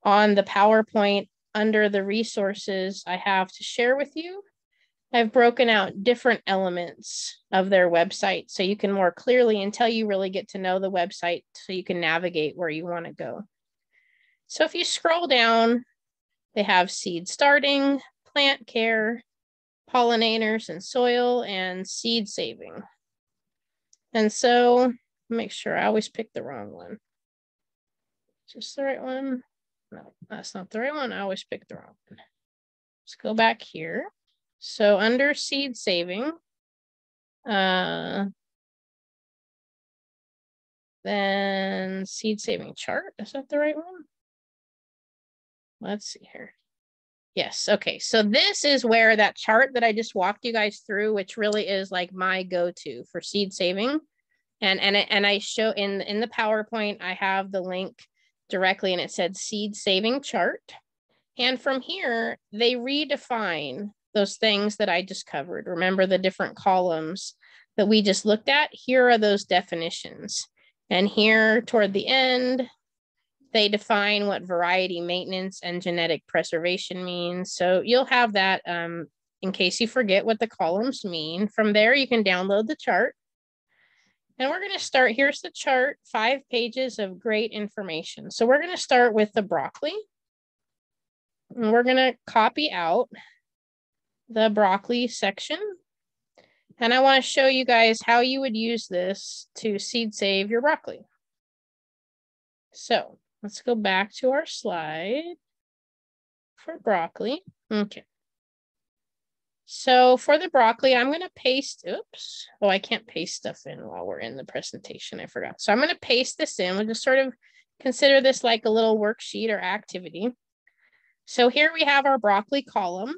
on the PowerPoint under the resources I have to share with you, I've broken out different elements of their website so you can more clearly until you really get to know the website so you can navigate where you want to go. So if you scroll down, they have seed starting, plant care, pollinators and soil, and seed saving. And so make sure I always pick the wrong one. Just the right one? No, that's not the right one. I always pick the wrong one. Let's go back here. So under seed saving, uh, then seed saving chart. Is that the right one? Let's see here. Yes. Okay. So this is where that chart that I just walked you guys through, which really is like my go-to for seed saving. And and and I show in in the PowerPoint, I have the link directly and it said seed saving chart. And from here, they redefine those things that I just covered. Remember the different columns that we just looked at? Here are those definitions. And here toward the end, they define what variety maintenance and genetic preservation means. So you'll have that um, in case you forget what the columns mean. From there, you can download the chart. And we're going to start, here's the chart, five pages of great information. So we're going to start with the broccoli. And we're going to copy out the broccoli section. And I want to show you guys how you would use this to seed save your broccoli. So let's go back to our slide for broccoli. Okay. So for the broccoli, I'm going to paste, oops. Oh, I can't paste stuff in while we're in the presentation. I forgot. So I'm going to paste this in. We'll just sort of consider this like a little worksheet or activity. So here we have our broccoli column.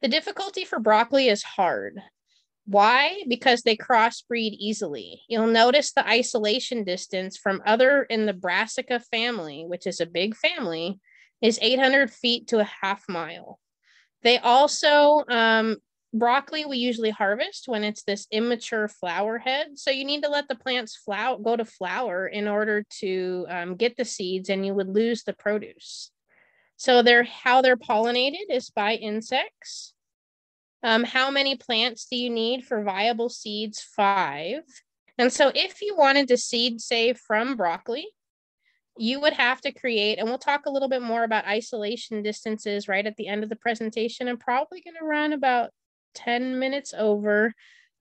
The difficulty for broccoli is hard. Why? Because they crossbreed easily. You'll notice the isolation distance from other in the Brassica family, which is a big family, is 800 feet to a half mile. They also, um, broccoli we usually harvest when it's this immature flower head. So you need to let the plants flower, go to flower in order to um, get the seeds and you would lose the produce. So they're how they're pollinated is by insects. Um, how many plants do you need for viable seeds? Five. And so if you wanted to seed save from broccoli, you would have to create, and we'll talk a little bit more about isolation distances right at the end of the presentation. I'm probably going to run about 10 minutes over.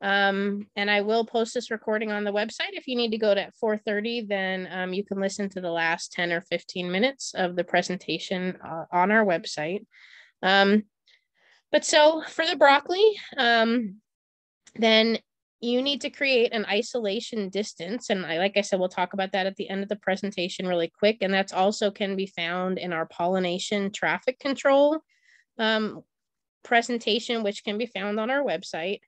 Um, and I will post this recording on the website. If you need to go to 4.30, then um, you can listen to the last 10 or 15 minutes of the presentation uh, on our website. Um, but so for the broccoli, um, then you need to create an isolation distance. And I, like I said, we'll talk about that at the end of the presentation really quick. And that's also can be found in our pollination traffic control um, presentation, which can be found on our website.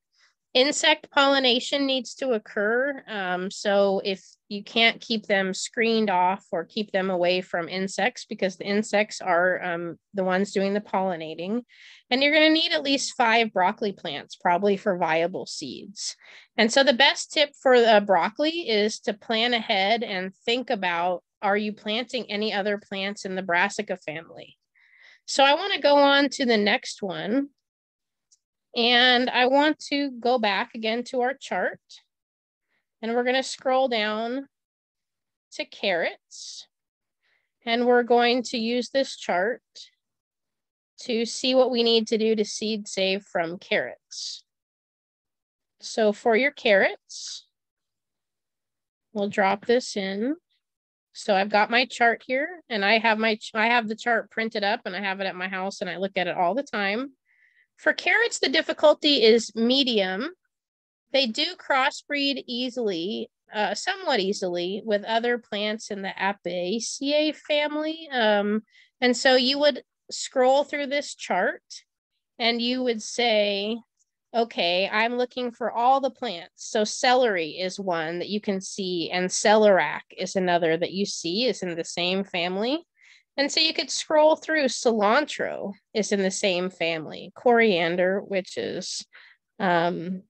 Insect pollination needs to occur. Um, so if you can't keep them screened off or keep them away from insects because the insects are um, the ones doing the pollinating. And you're going to need at least five broccoli plants, probably for viable seeds. And so the best tip for the broccoli is to plan ahead and think about are you planting any other plants in the Brassica family? So I want to go on to the next one. And I want to go back again to our chart. And we're going to scroll down to carrots. And we're going to use this chart to see what we need to do to seed save from carrots. So for your carrots, we'll drop this in. So I've got my chart here and I have my I have the chart printed up and I have it at my house and I look at it all the time. For carrots, the difficulty is medium they do crossbreed easily, uh, somewhat easily, with other plants in the Apiaceae family. Um, and so you would scroll through this chart and you would say, okay, I'm looking for all the plants. So celery is one that you can see, and celeriac is another that you see is in the same family. And so you could scroll through cilantro is in the same family, coriander, which is um,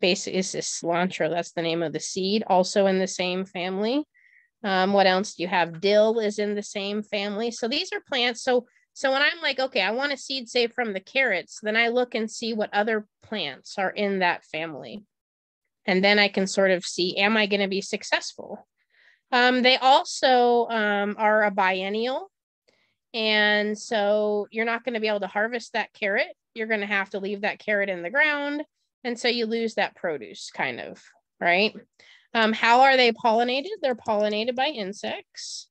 basic is this cilantro. That's the name of the seed. Also in the same family. Um, what else do you have? Dill is in the same family. So these are plants. So so when I'm like, okay, I want a seed save from the carrots, then I look and see what other plants are in that family. And then I can sort of see, am I going to be successful? Um, they also um, are a biennial. And so you're not going to be able to harvest that carrot. You're going to have to leave that carrot in the ground. And so you lose that produce kind of, right? Um, how are they pollinated? They're pollinated by insects.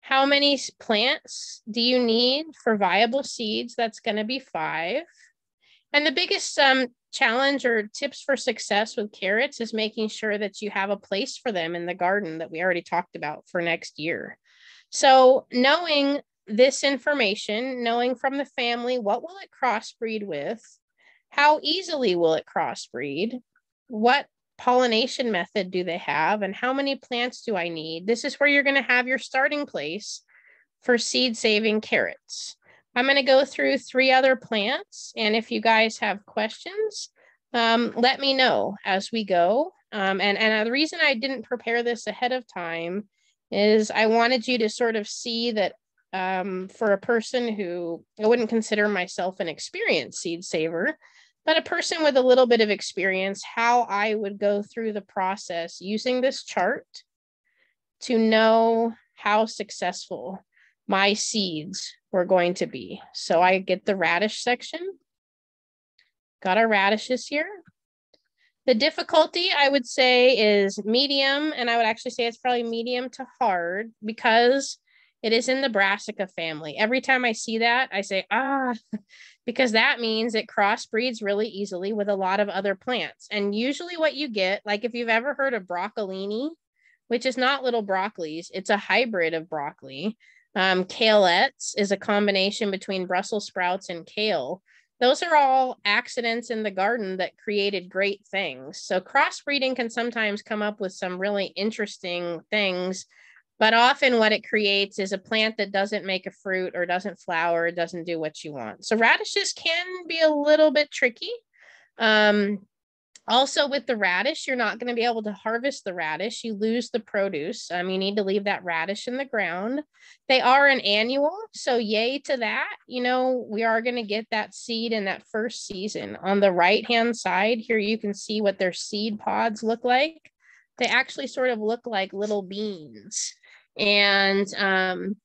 How many plants do you need for viable seeds? That's going to be five. And the biggest um, challenge or tips for success with carrots is making sure that you have a place for them in the garden that we already talked about for next year. So, knowing this information, knowing from the family what will it crossbreed with, how easily will it crossbreed? What pollination method do they have? And how many plants do I need? This is where you're going to have your starting place for seed saving carrots. I'm going to go through three other plants. And if you guys have questions, um, let me know as we go. Um, and, and the reason I didn't prepare this ahead of time is I wanted you to sort of see that um, for a person who I wouldn't consider myself an experienced seed saver, but a person with a little bit of experience, how I would go through the process using this chart to know how successful my seeds were going to be. So I get the radish section, got our radishes here. The difficulty I would say is medium, and I would actually say it's probably medium to hard because it is in the brassica family. Every time I see that, I say, ah, because that means it crossbreeds really easily with a lot of other plants. And usually, what you get, like if you've ever heard of broccolini, which is not little broccolis, it's a hybrid of broccoli. Um, Kalettes is a combination between Brussels sprouts and kale. Those are all accidents in the garden that created great things. So, crossbreeding can sometimes come up with some really interesting things but often what it creates is a plant that doesn't make a fruit or doesn't flower, doesn't do what you want. So radishes can be a little bit tricky. Um, also with the radish, you're not going to be able to harvest the radish. You lose the produce. Um, you need to leave that radish in the ground. They are an annual, so yay to that. You know, we are going to get that seed in that first season. On the right-hand side here, you can see what their seed pods look like. They actually sort of look like little beans. And um,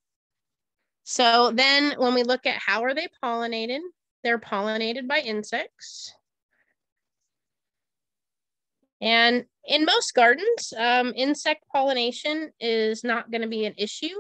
so then when we look at how are they pollinated, they're pollinated by insects. And in most gardens, um, insect pollination is not going to be an issue.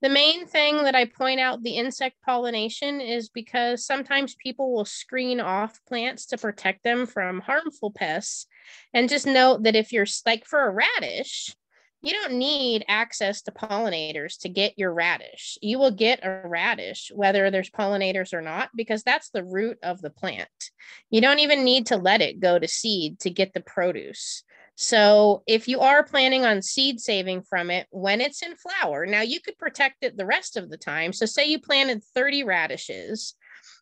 The main thing that I point out the insect pollination is because sometimes people will screen off plants to protect them from harmful pests. And just note that if you're like for a radish, you don't need access to pollinators to get your radish. You will get a radish whether there's pollinators or not, because that's the root of the plant. You don't even need to let it go to seed to get the produce. So if you are planning on seed saving from it when it's in flower, now you could protect it the rest of the time. So say you planted 30 radishes,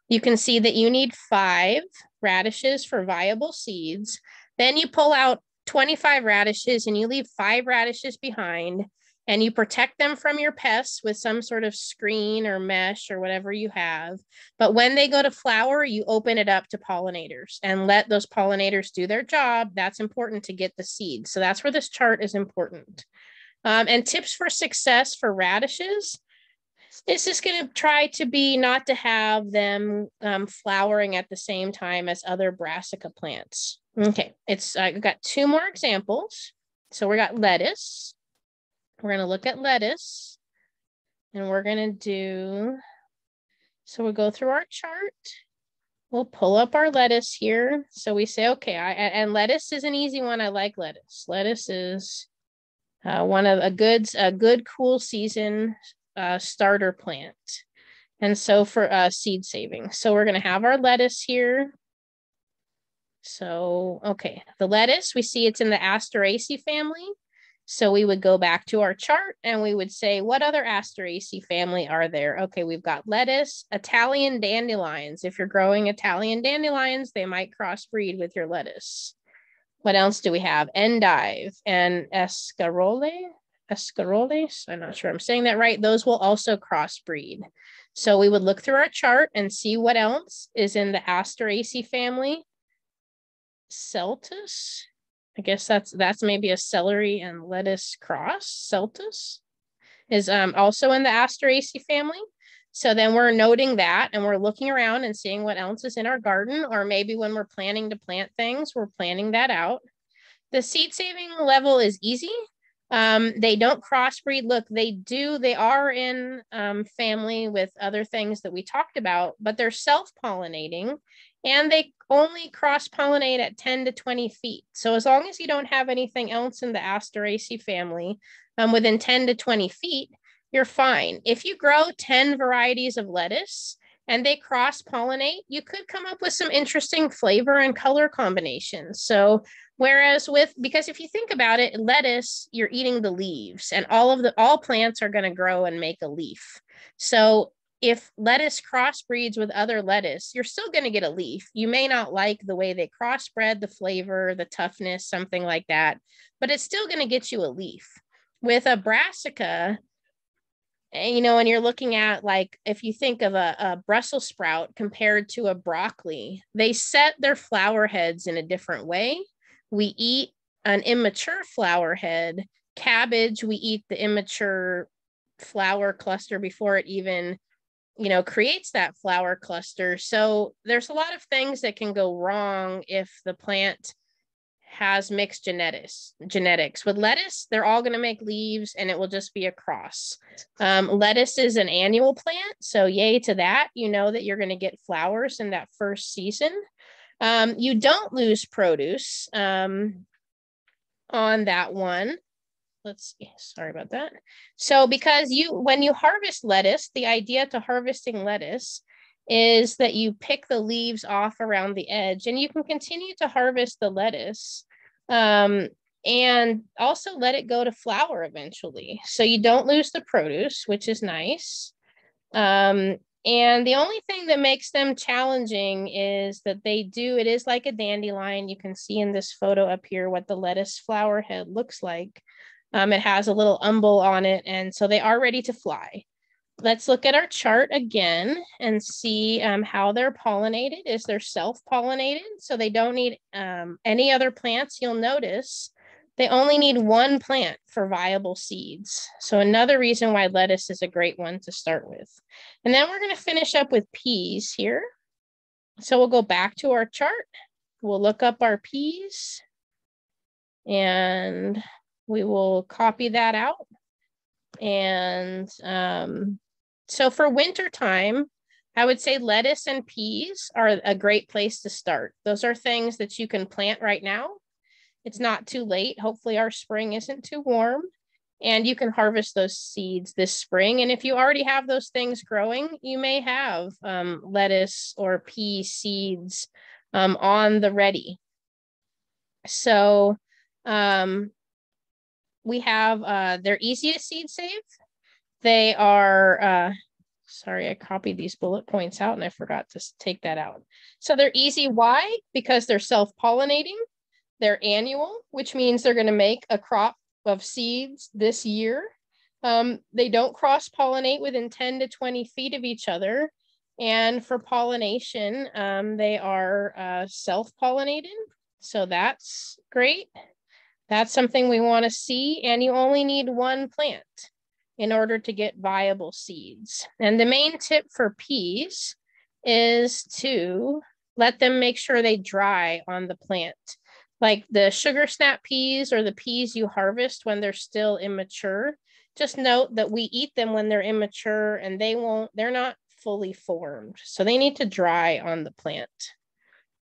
you can see that you need five radishes for viable seeds. Then you pull out 25 radishes and you leave five radishes behind and you protect them from your pests with some sort of screen or mesh or whatever you have. But when they go to flower, you open it up to pollinators and let those pollinators do their job. That's important to get the seed. So that's where this chart is important. Um, and tips for success for radishes. It's just going to try to be not to have them um, flowering at the same time as other brassica plants. Okay, it's I've got two more examples. So we got lettuce. We're going to look at lettuce and we're going to do, so we'll go through our chart. We'll pull up our lettuce here. So we say, okay, I, and lettuce is an easy one. I like lettuce. Lettuce is uh, one of a good, a good cool season uh, starter plant. And so for uh, seed saving. So we're going to have our lettuce here. So, okay, the lettuce, we see it's in the Asteraceae family. So we would go back to our chart and we would say, what other Asteraceae family are there? Okay, we've got lettuce, Italian dandelions. If you're growing Italian dandelions, they might crossbreed with your lettuce. What else do we have? Endive and escarole. Escaroles, I'm not sure I'm saying that right. Those will also crossbreed. So we would look through our chart and see what else is in the Asteraceae family celtuce. I guess that's that's maybe a celery and lettuce cross. Celtuce is um, also in the Asteraceae family. So then we're noting that and we're looking around and seeing what else is in our garden, or maybe when we're planning to plant things, we're planning that out. The seed saving level is easy. Um, they don't crossbreed. Look, they do, they are in um, family with other things that we talked about, but they're self pollinating and they only cross pollinate at 10 to 20 feet. So as long as you don't have anything else in the Asteraceae family um, within 10 to 20 feet, you're fine. If you grow 10 varieties of lettuce and they cross pollinate, you could come up with some interesting flavor and color combinations. So whereas with because if you think about it, lettuce, you're eating the leaves and all of the all plants are going to grow and make a leaf. So if lettuce crossbreeds with other lettuce, you're still going to get a leaf. You may not like the way they crossbred, the flavor, the toughness, something like that, but it's still going to get you a leaf. With a brassica, eh, you know, and you're looking at like if you think of a, a Brussels sprout compared to a broccoli, they set their flower heads in a different way. We eat an immature flower head. Cabbage, we eat the immature flower cluster before it even you know creates that flower cluster. So there's a lot of things that can go wrong if the plant has mixed genetics genetics. With lettuce they're all going to make leaves and it will just be a cross. Um, lettuce is an annual plant so yay to that. You know that you're going to get flowers in that first season. Um, you don't lose produce um, on that one let's see, sorry about that. So because you, when you harvest lettuce, the idea to harvesting lettuce is that you pick the leaves off around the edge and you can continue to harvest the lettuce um, and also let it go to flower eventually. So you don't lose the produce, which is nice. Um, and the only thing that makes them challenging is that they do, it is like a dandelion. You can see in this photo up here what the lettuce flower head looks like. Um, it has a little umbel on it, and so they are ready to fly. Let's look at our chart again and see um, how they're pollinated. Is they're self-pollinated, so they don't need um, any other plants. You'll notice they only need one plant for viable seeds. So another reason why lettuce is a great one to start with. And then we're going to finish up with peas here. So we'll go back to our chart. We'll look up our peas and we will copy that out. And um, so for winter time, I would say lettuce and peas are a great place to start. Those are things that you can plant right now. It's not too late. Hopefully, our spring isn't too warm and you can harvest those seeds this spring. And if you already have those things growing, you may have um, lettuce or pea seeds um, on the ready. So um, we have uh, they're easy to seed save. They are uh, sorry, I copied these bullet points out and I forgot to take that out. So they're easy. Why? Because they're self-pollinating. They're annual, which means they're going to make a crop of seeds this year. Um, they don't cross-pollinate within 10 to 20 feet of each other. And for pollination, um, they are uh, self-pollinated. So that's great. That's something we want to see, and you only need one plant in order to get viable seeds. And the main tip for peas is to let them make sure they dry on the plant. Like the sugar snap peas or the peas you harvest when they're still immature, just note that we eat them when they're immature and they won't, they're not fully formed. So they need to dry on the plant.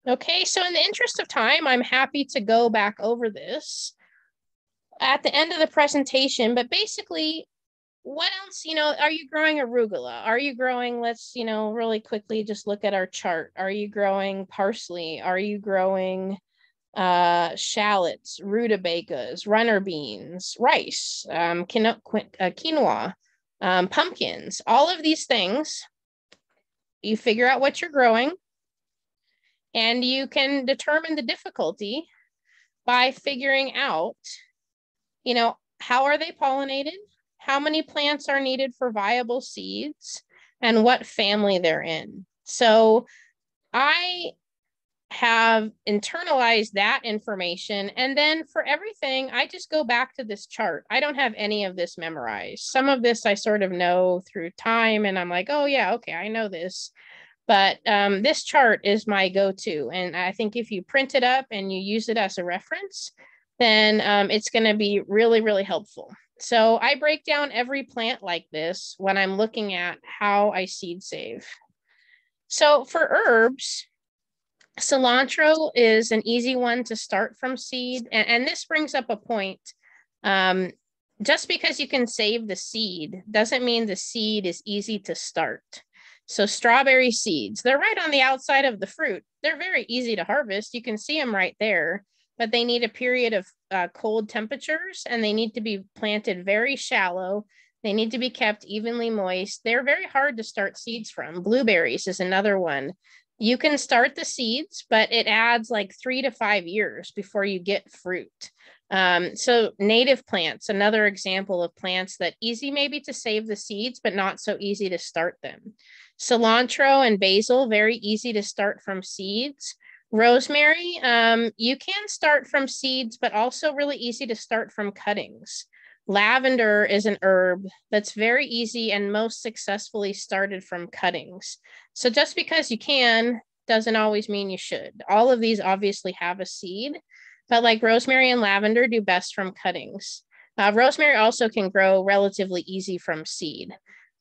Okay, so in the interest of time, I'm happy to go back over this at the end of the presentation, but basically, what else, you know, are you growing arugula? Are you growing, let's, you know, really quickly just look at our chart. Are you growing parsley? Are you growing uh, shallots, rutabagas, runner beans, rice, um, uh, quinoa, um, pumpkins, all of these things? You figure out what you're growing and you can determine the difficulty by figuring out, you know, how are they pollinated? How many plants are needed for viable seeds? And what family they're in. So I have internalized that information. And then for everything, I just go back to this chart. I don't have any of this memorized. Some of this I sort of know through time, and I'm like, oh, yeah, okay, I know this. But um, this chart is my go-to. And I think if you print it up and you use it as a reference, then um, it's going to be really, really helpful. So I break down every plant like this when I'm looking at how I seed save. So for herbs, cilantro is an easy one to start from seed. And, and this brings up a point. Um, just because you can save the seed doesn't mean the seed is easy to start. So strawberry seeds, they're right on the outside of the fruit. They're very easy to harvest. You can see them right there, but they need a period of uh, cold temperatures and they need to be planted very shallow They need to be kept evenly moist. They're very hard to start seeds from. Blueberries is another one. You can start the seeds, but it adds like three to five years before you get fruit. Um, so native plants, another example of plants that easy maybe to save the seeds, but not so easy to start them. Cilantro and basil, very easy to start from seeds. Rosemary, um, you can start from seeds, but also really easy to start from cuttings. Lavender is an herb that's very easy and most successfully started from cuttings. So just because you can doesn't always mean you should. All of these obviously have a seed, but like rosemary and lavender do best from cuttings. Uh, rosemary also can grow relatively easy from seed.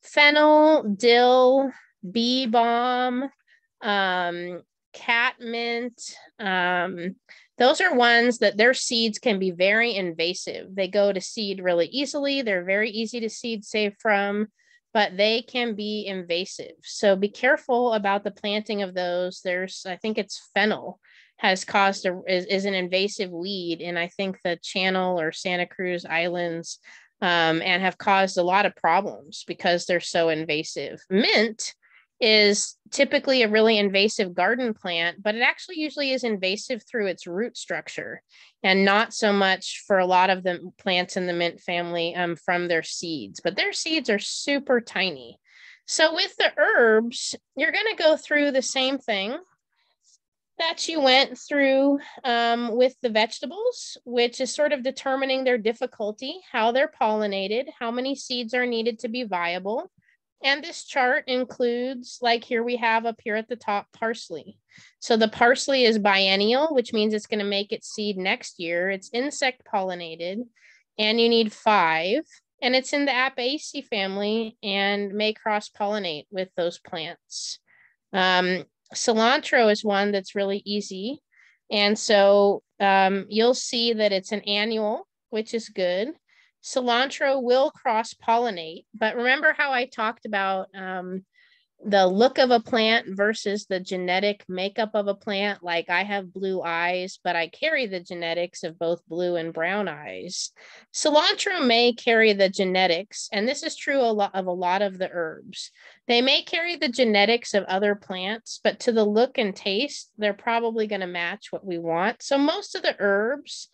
Fennel, dill, bee balm, um, catmint, um, those are ones that their seeds can be very invasive. They go to seed really easily. They're very easy to seed save from, but they can be invasive. So be careful about the planting of those. There's, I think it's fennel has caused a, is, is an invasive weed in I think the Channel or Santa Cruz Islands um, and have caused a lot of problems because they're so invasive. Mint is typically a really invasive garden plant, but it actually usually is invasive through its root structure and not so much for a lot of the plants in the mint family um, from their seeds, but their seeds are super tiny. So with the herbs, you're going to go through the same thing that you went through um, with the vegetables, which is sort of determining their difficulty, how they're pollinated, how many seeds are needed to be viable, and this chart includes, like here we have up here at the top, parsley. So the parsley is biennial, which means it's going to make its seed next year. It's insect pollinated, and you need five. And it's in the Apiaceae family and may cross pollinate with those plants. Um, cilantro is one that's really easy. And so um, you'll see that it's an annual, which is good cilantro will cross pollinate. But remember how I talked about um, the look of a plant versus the genetic makeup of a plant? Like I have blue eyes, but I carry the genetics of both blue and brown eyes. Cilantro may carry the genetics, and this is true a lot of a lot of the herbs. They may carry the genetics of other plants, but to the look and taste, they're probably going to match what we want. So most of the herbs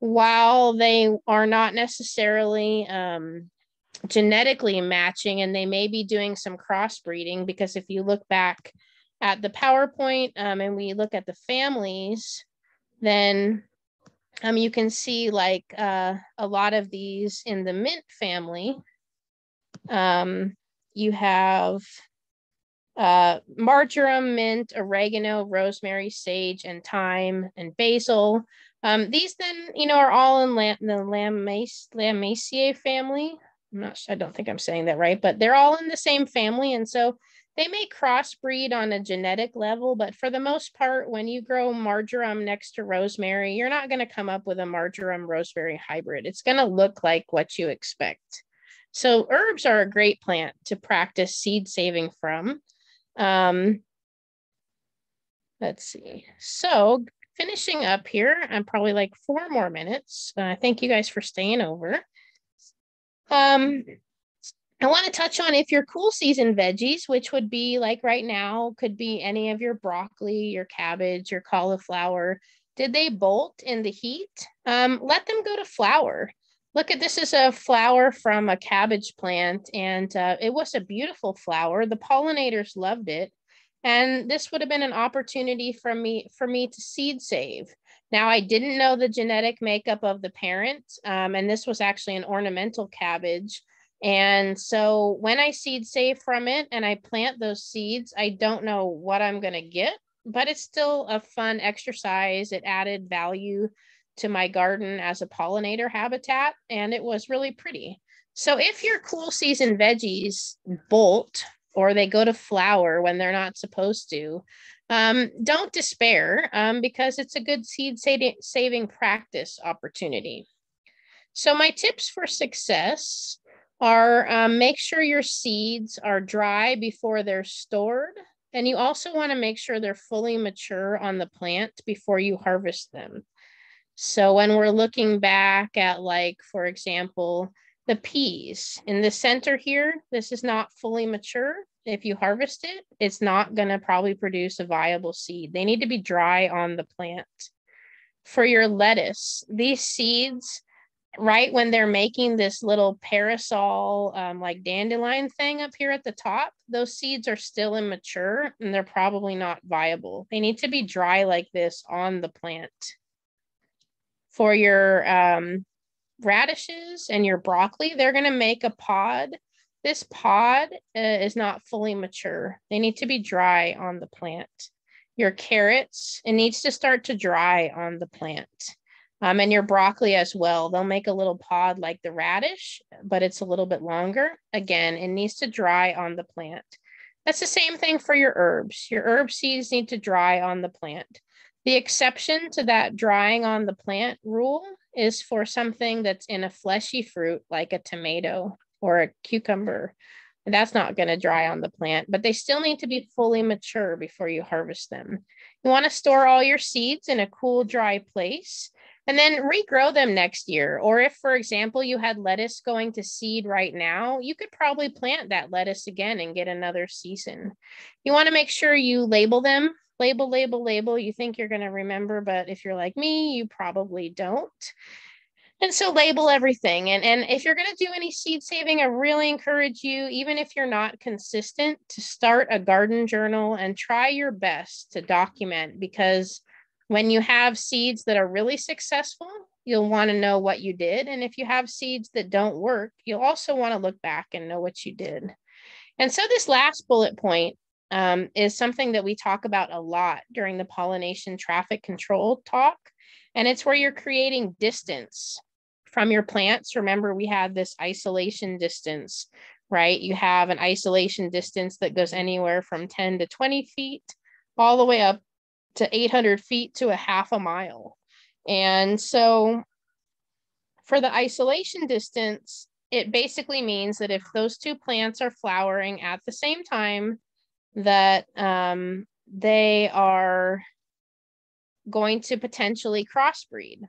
while they are not necessarily um, genetically matching and they may be doing some crossbreeding because if you look back at the PowerPoint um, and we look at the families, then um, you can see like uh, a lot of these in the mint family. Um, you have uh, marjoram, mint, oregano, rosemary, sage, and thyme, and basil. Um, these then, you know, are all in la- the Lamaceae family. I'm not sure, I don't think I'm saying that right, but they're all in the same family. And so they may crossbreed on a genetic level, but for the most part, when you grow marjoram next to rosemary, you're not going to come up with a marjoram rosemary hybrid. It's going to look like what you expect. So herbs are a great plant to practice seed saving from. Um, let's see. So finishing up here, I'm probably like four more minutes. Uh, thank you guys for staying over. Um, I want to touch on if your cool season veggies, which would be like right now, could be any of your broccoli, your cabbage, your cauliflower. Did they bolt in the heat? Um, let them go to flower. Look at this is a flower from a cabbage plant, and uh, it was a beautiful flower. The pollinators loved it and this would have been an opportunity for me for me to seed save. Now i didn't know the genetic makeup of the parent um, and this was actually an ornamental cabbage. And so when i seed save from it and i plant those seeds i don't know what i'm going to get but it's still a fun exercise. It added value to my garden as a pollinator habitat and it was really pretty. So if your cool season veggies bolt or they go to flower when they're not supposed to, um, don't despair um, because it's a good seed saving practice opportunity. So, my tips for success are um, make sure your seeds are dry before they're stored. And you also want to make sure they're fully mature on the plant before you harvest them. So, when we're looking back at, like, for example, the peas in the center here, this is not fully mature. If you harvest it, it's not going to probably produce a viable seed. They need to be dry on the plant. For your lettuce, these seeds, right when they're making this little parasol, um, like dandelion thing up here at the top, those seeds are still immature and they're probably not viable. They need to be dry like this on the plant. For your um, radishes and your broccoli, they're going to make a pod. This pod uh, is not fully mature. They need to be dry on the plant. Your carrots, it needs to start to dry on the plant. Um, and your broccoli as well. They'll make a little pod like the radish, but it's a little bit longer. Again, it needs to dry on the plant. That's the same thing for your herbs. Your herb seeds need to dry on the plant. The exception to that drying on the plant rule is for something that's in a fleshy fruit like a tomato or a cucumber. That's not going to dry on the plant, but they still need to be fully mature before you harvest them. You want to store all your seeds in a cool, dry place and then regrow them next year. Or if, for example, you had lettuce going to seed right now, you could probably plant that lettuce again and get another season. You want to make sure you label them label, label, label. You think you're going to remember, but if you're like me, you probably don't. And so label everything. And, and if you're going to do any seed saving, I really encourage you, even if you're not consistent, to start a garden journal and try your best to document because when you have seeds that are really successful, you'll want to know what you did. And if you have seeds that don't work, you'll also want to look back and know what you did. And so, this last bullet point um, is something that we talk about a lot during the pollination traffic control talk. And it's where you're creating distance from your plants. Remember, we have this isolation distance, right? You have an isolation distance that goes anywhere from 10 to 20 feet, all the way up to 800 feet to a half a mile. And so for the isolation distance, it basically means that if those two plants are flowering at the same time, that um, they are going to potentially crossbreed.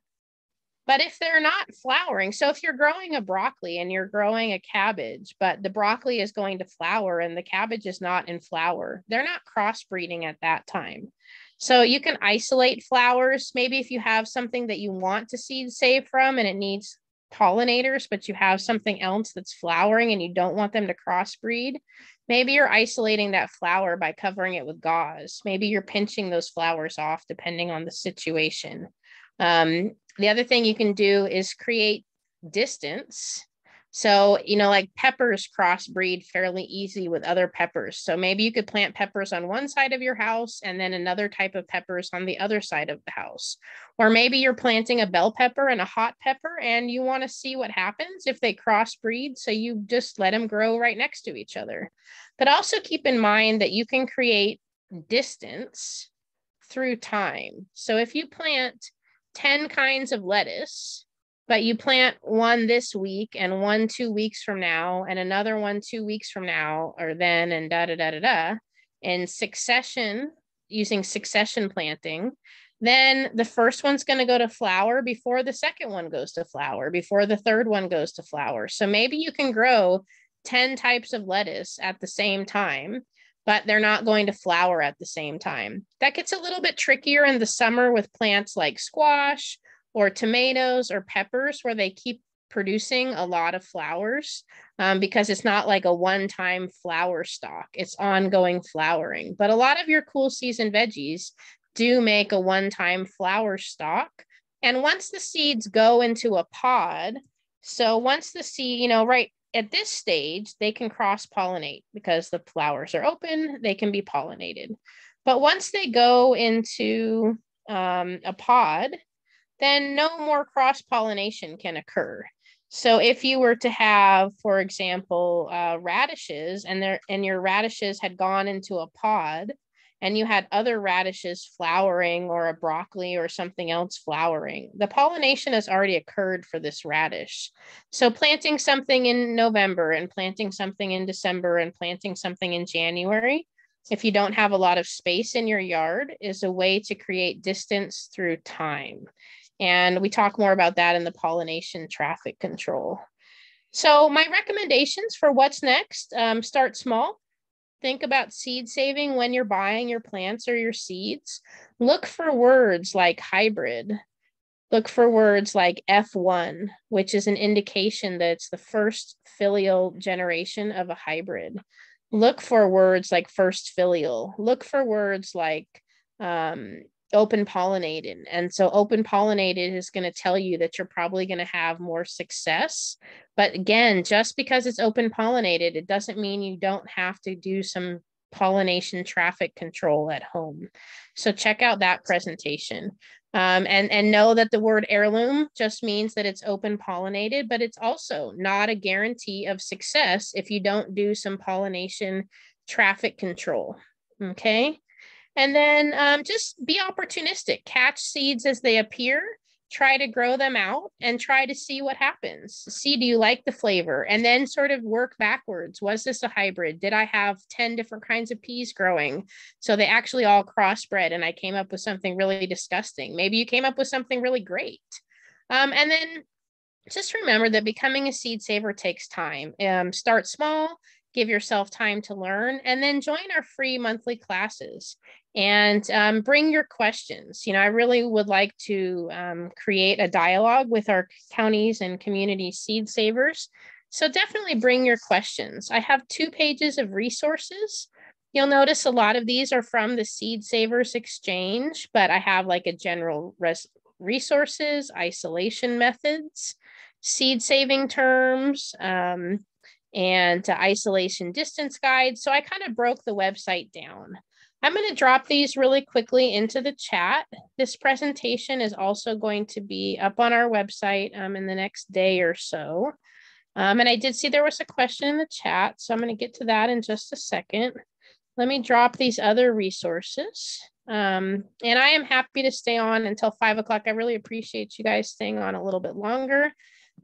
But if they're not flowering, so if you're growing a broccoli and you're growing a cabbage, but the broccoli is going to flower and the cabbage is not in flower, they're not crossbreeding at that time. So you can isolate flowers. Maybe if you have something that you want to seed save from and it needs pollinators, but you have something else that's flowering and you don't want them to crossbreed, maybe you're isolating that flower by covering it with gauze. Maybe you're pinching those flowers off depending on the situation. Um, the other thing you can do is create distance so, you know, like peppers crossbreed fairly easy with other peppers. So maybe you could plant peppers on one side of your house and then another type of peppers on the other side of the house. Or maybe you're planting a bell pepper and a hot pepper and you want to see what happens if they crossbreed. So you just let them grow right next to each other. But also keep in mind that you can create distance through time. So if you plant 10 kinds of lettuce, but you plant one this week and one two weeks from now and another one two weeks from now or then and da da da da da in succession using succession planting. Then the first one's going to go to flower before the second one goes to flower before the third one goes to flower. So maybe you can grow 10 types of lettuce at the same time but they're not going to flower at the same time that gets a little bit trickier in the summer with plants like squash or tomatoes or peppers where they keep producing a lot of flowers um, because it's not like a one time flower stalk, it's ongoing flowering. But a lot of your cool season veggies do make a one time flower stalk. And once the seeds go into a pod, so once the seed, you know, right at this stage, they can cross pollinate because the flowers are open, they can be pollinated. But once they go into um, a pod, then no more cross pollination can occur. So if you were to have, for example, uh, radishes and and your radishes had gone into a pod and you had other radishes flowering or a broccoli or something else flowering, the pollination has already occurred for this radish. So planting something in November and planting something in December and planting something in January, if you don't have a lot of space in your yard, is a way to create distance through time. And we talk more about that in the pollination traffic control. So my recommendations for what's next, um, start small. Think about seed saving when you're buying your plants or your seeds. Look for words like hybrid. Look for words like F1, which is an indication that it's the first filial generation of a hybrid. Look for words like first filial. Look for words like um, open pollinated. And so open pollinated is going to tell you that you're probably going to have more success. But again, just because it's open pollinated, it doesn't mean you don't have to do some pollination traffic control at home. So check out that presentation. Um, and, and know that the word heirloom just means that it's open pollinated, but it's also not a guarantee of success if you don't do some pollination traffic control. Okay. And then um, just be opportunistic, catch seeds as they appear, try to grow them out and try to see what happens. See, do you like the flavor? And then sort of work backwards. Was this a hybrid? Did I have 10 different kinds of peas growing? So they actually all crossbred and I came up with something really disgusting. Maybe you came up with something really great. Um, and then just remember that becoming a seed saver takes time. Um, start small, give yourself time to learn, and then join our free monthly classes and um, bring your questions. You know, I really would like to um, create a dialogue with our counties and community seed savers. So definitely bring your questions. I have two pages of resources. You'll notice a lot of these are from the Seed Savers Exchange, but I have like a general res- resources, isolation methods, seed saving terms, um, and isolation distance guides. So I kind of broke the website down. I'm going to drop these really quickly into the chat. This presentation is also going to be up on our website um, in the next day or so. Um, and I did see there was a question in the chat, so I'm going to get to that in just a second. Let me drop these other resources. Um, and I am happy to stay on until five o'clock. I really appreciate you guys staying on a little bit longer.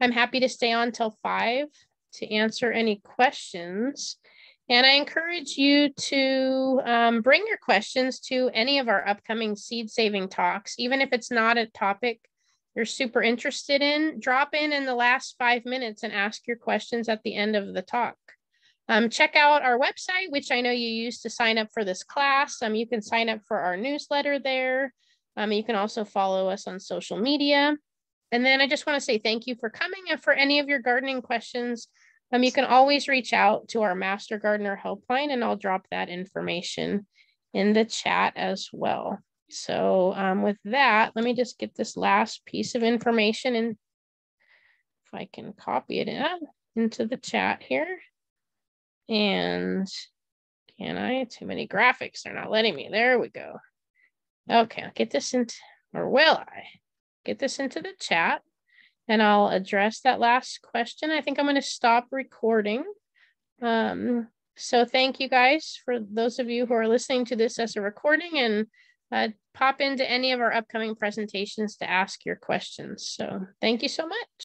I'm happy to stay on till five to answer any questions. And I encourage you to um, bring your questions to any of our upcoming seed saving talks, even if it's not a topic you're super interested in, drop in in the last five minutes and ask your questions at the end of the talk. Um, check out our website, which I know you use to sign up for this class. Um, you can sign up for our newsletter there. Um, you can also follow us on social media. And then I just want to say thank you for coming and for any of your gardening questions. Um, you can always reach out to our Master Gardener helpline and I'll drop that information in the chat as well. So um, with that, let me just get this last piece of information and if I can copy it in, into the chat here. And can I? Too many graphics. They're not letting me. There we go. Okay, I'll get this into, or will I? Get this into the chat and I'll address that last question. I think I'm going to stop recording. Um, so thank you guys for those of you who are listening to this as a recording and uh, pop into any of our upcoming presentations to ask your questions. So thank you so much.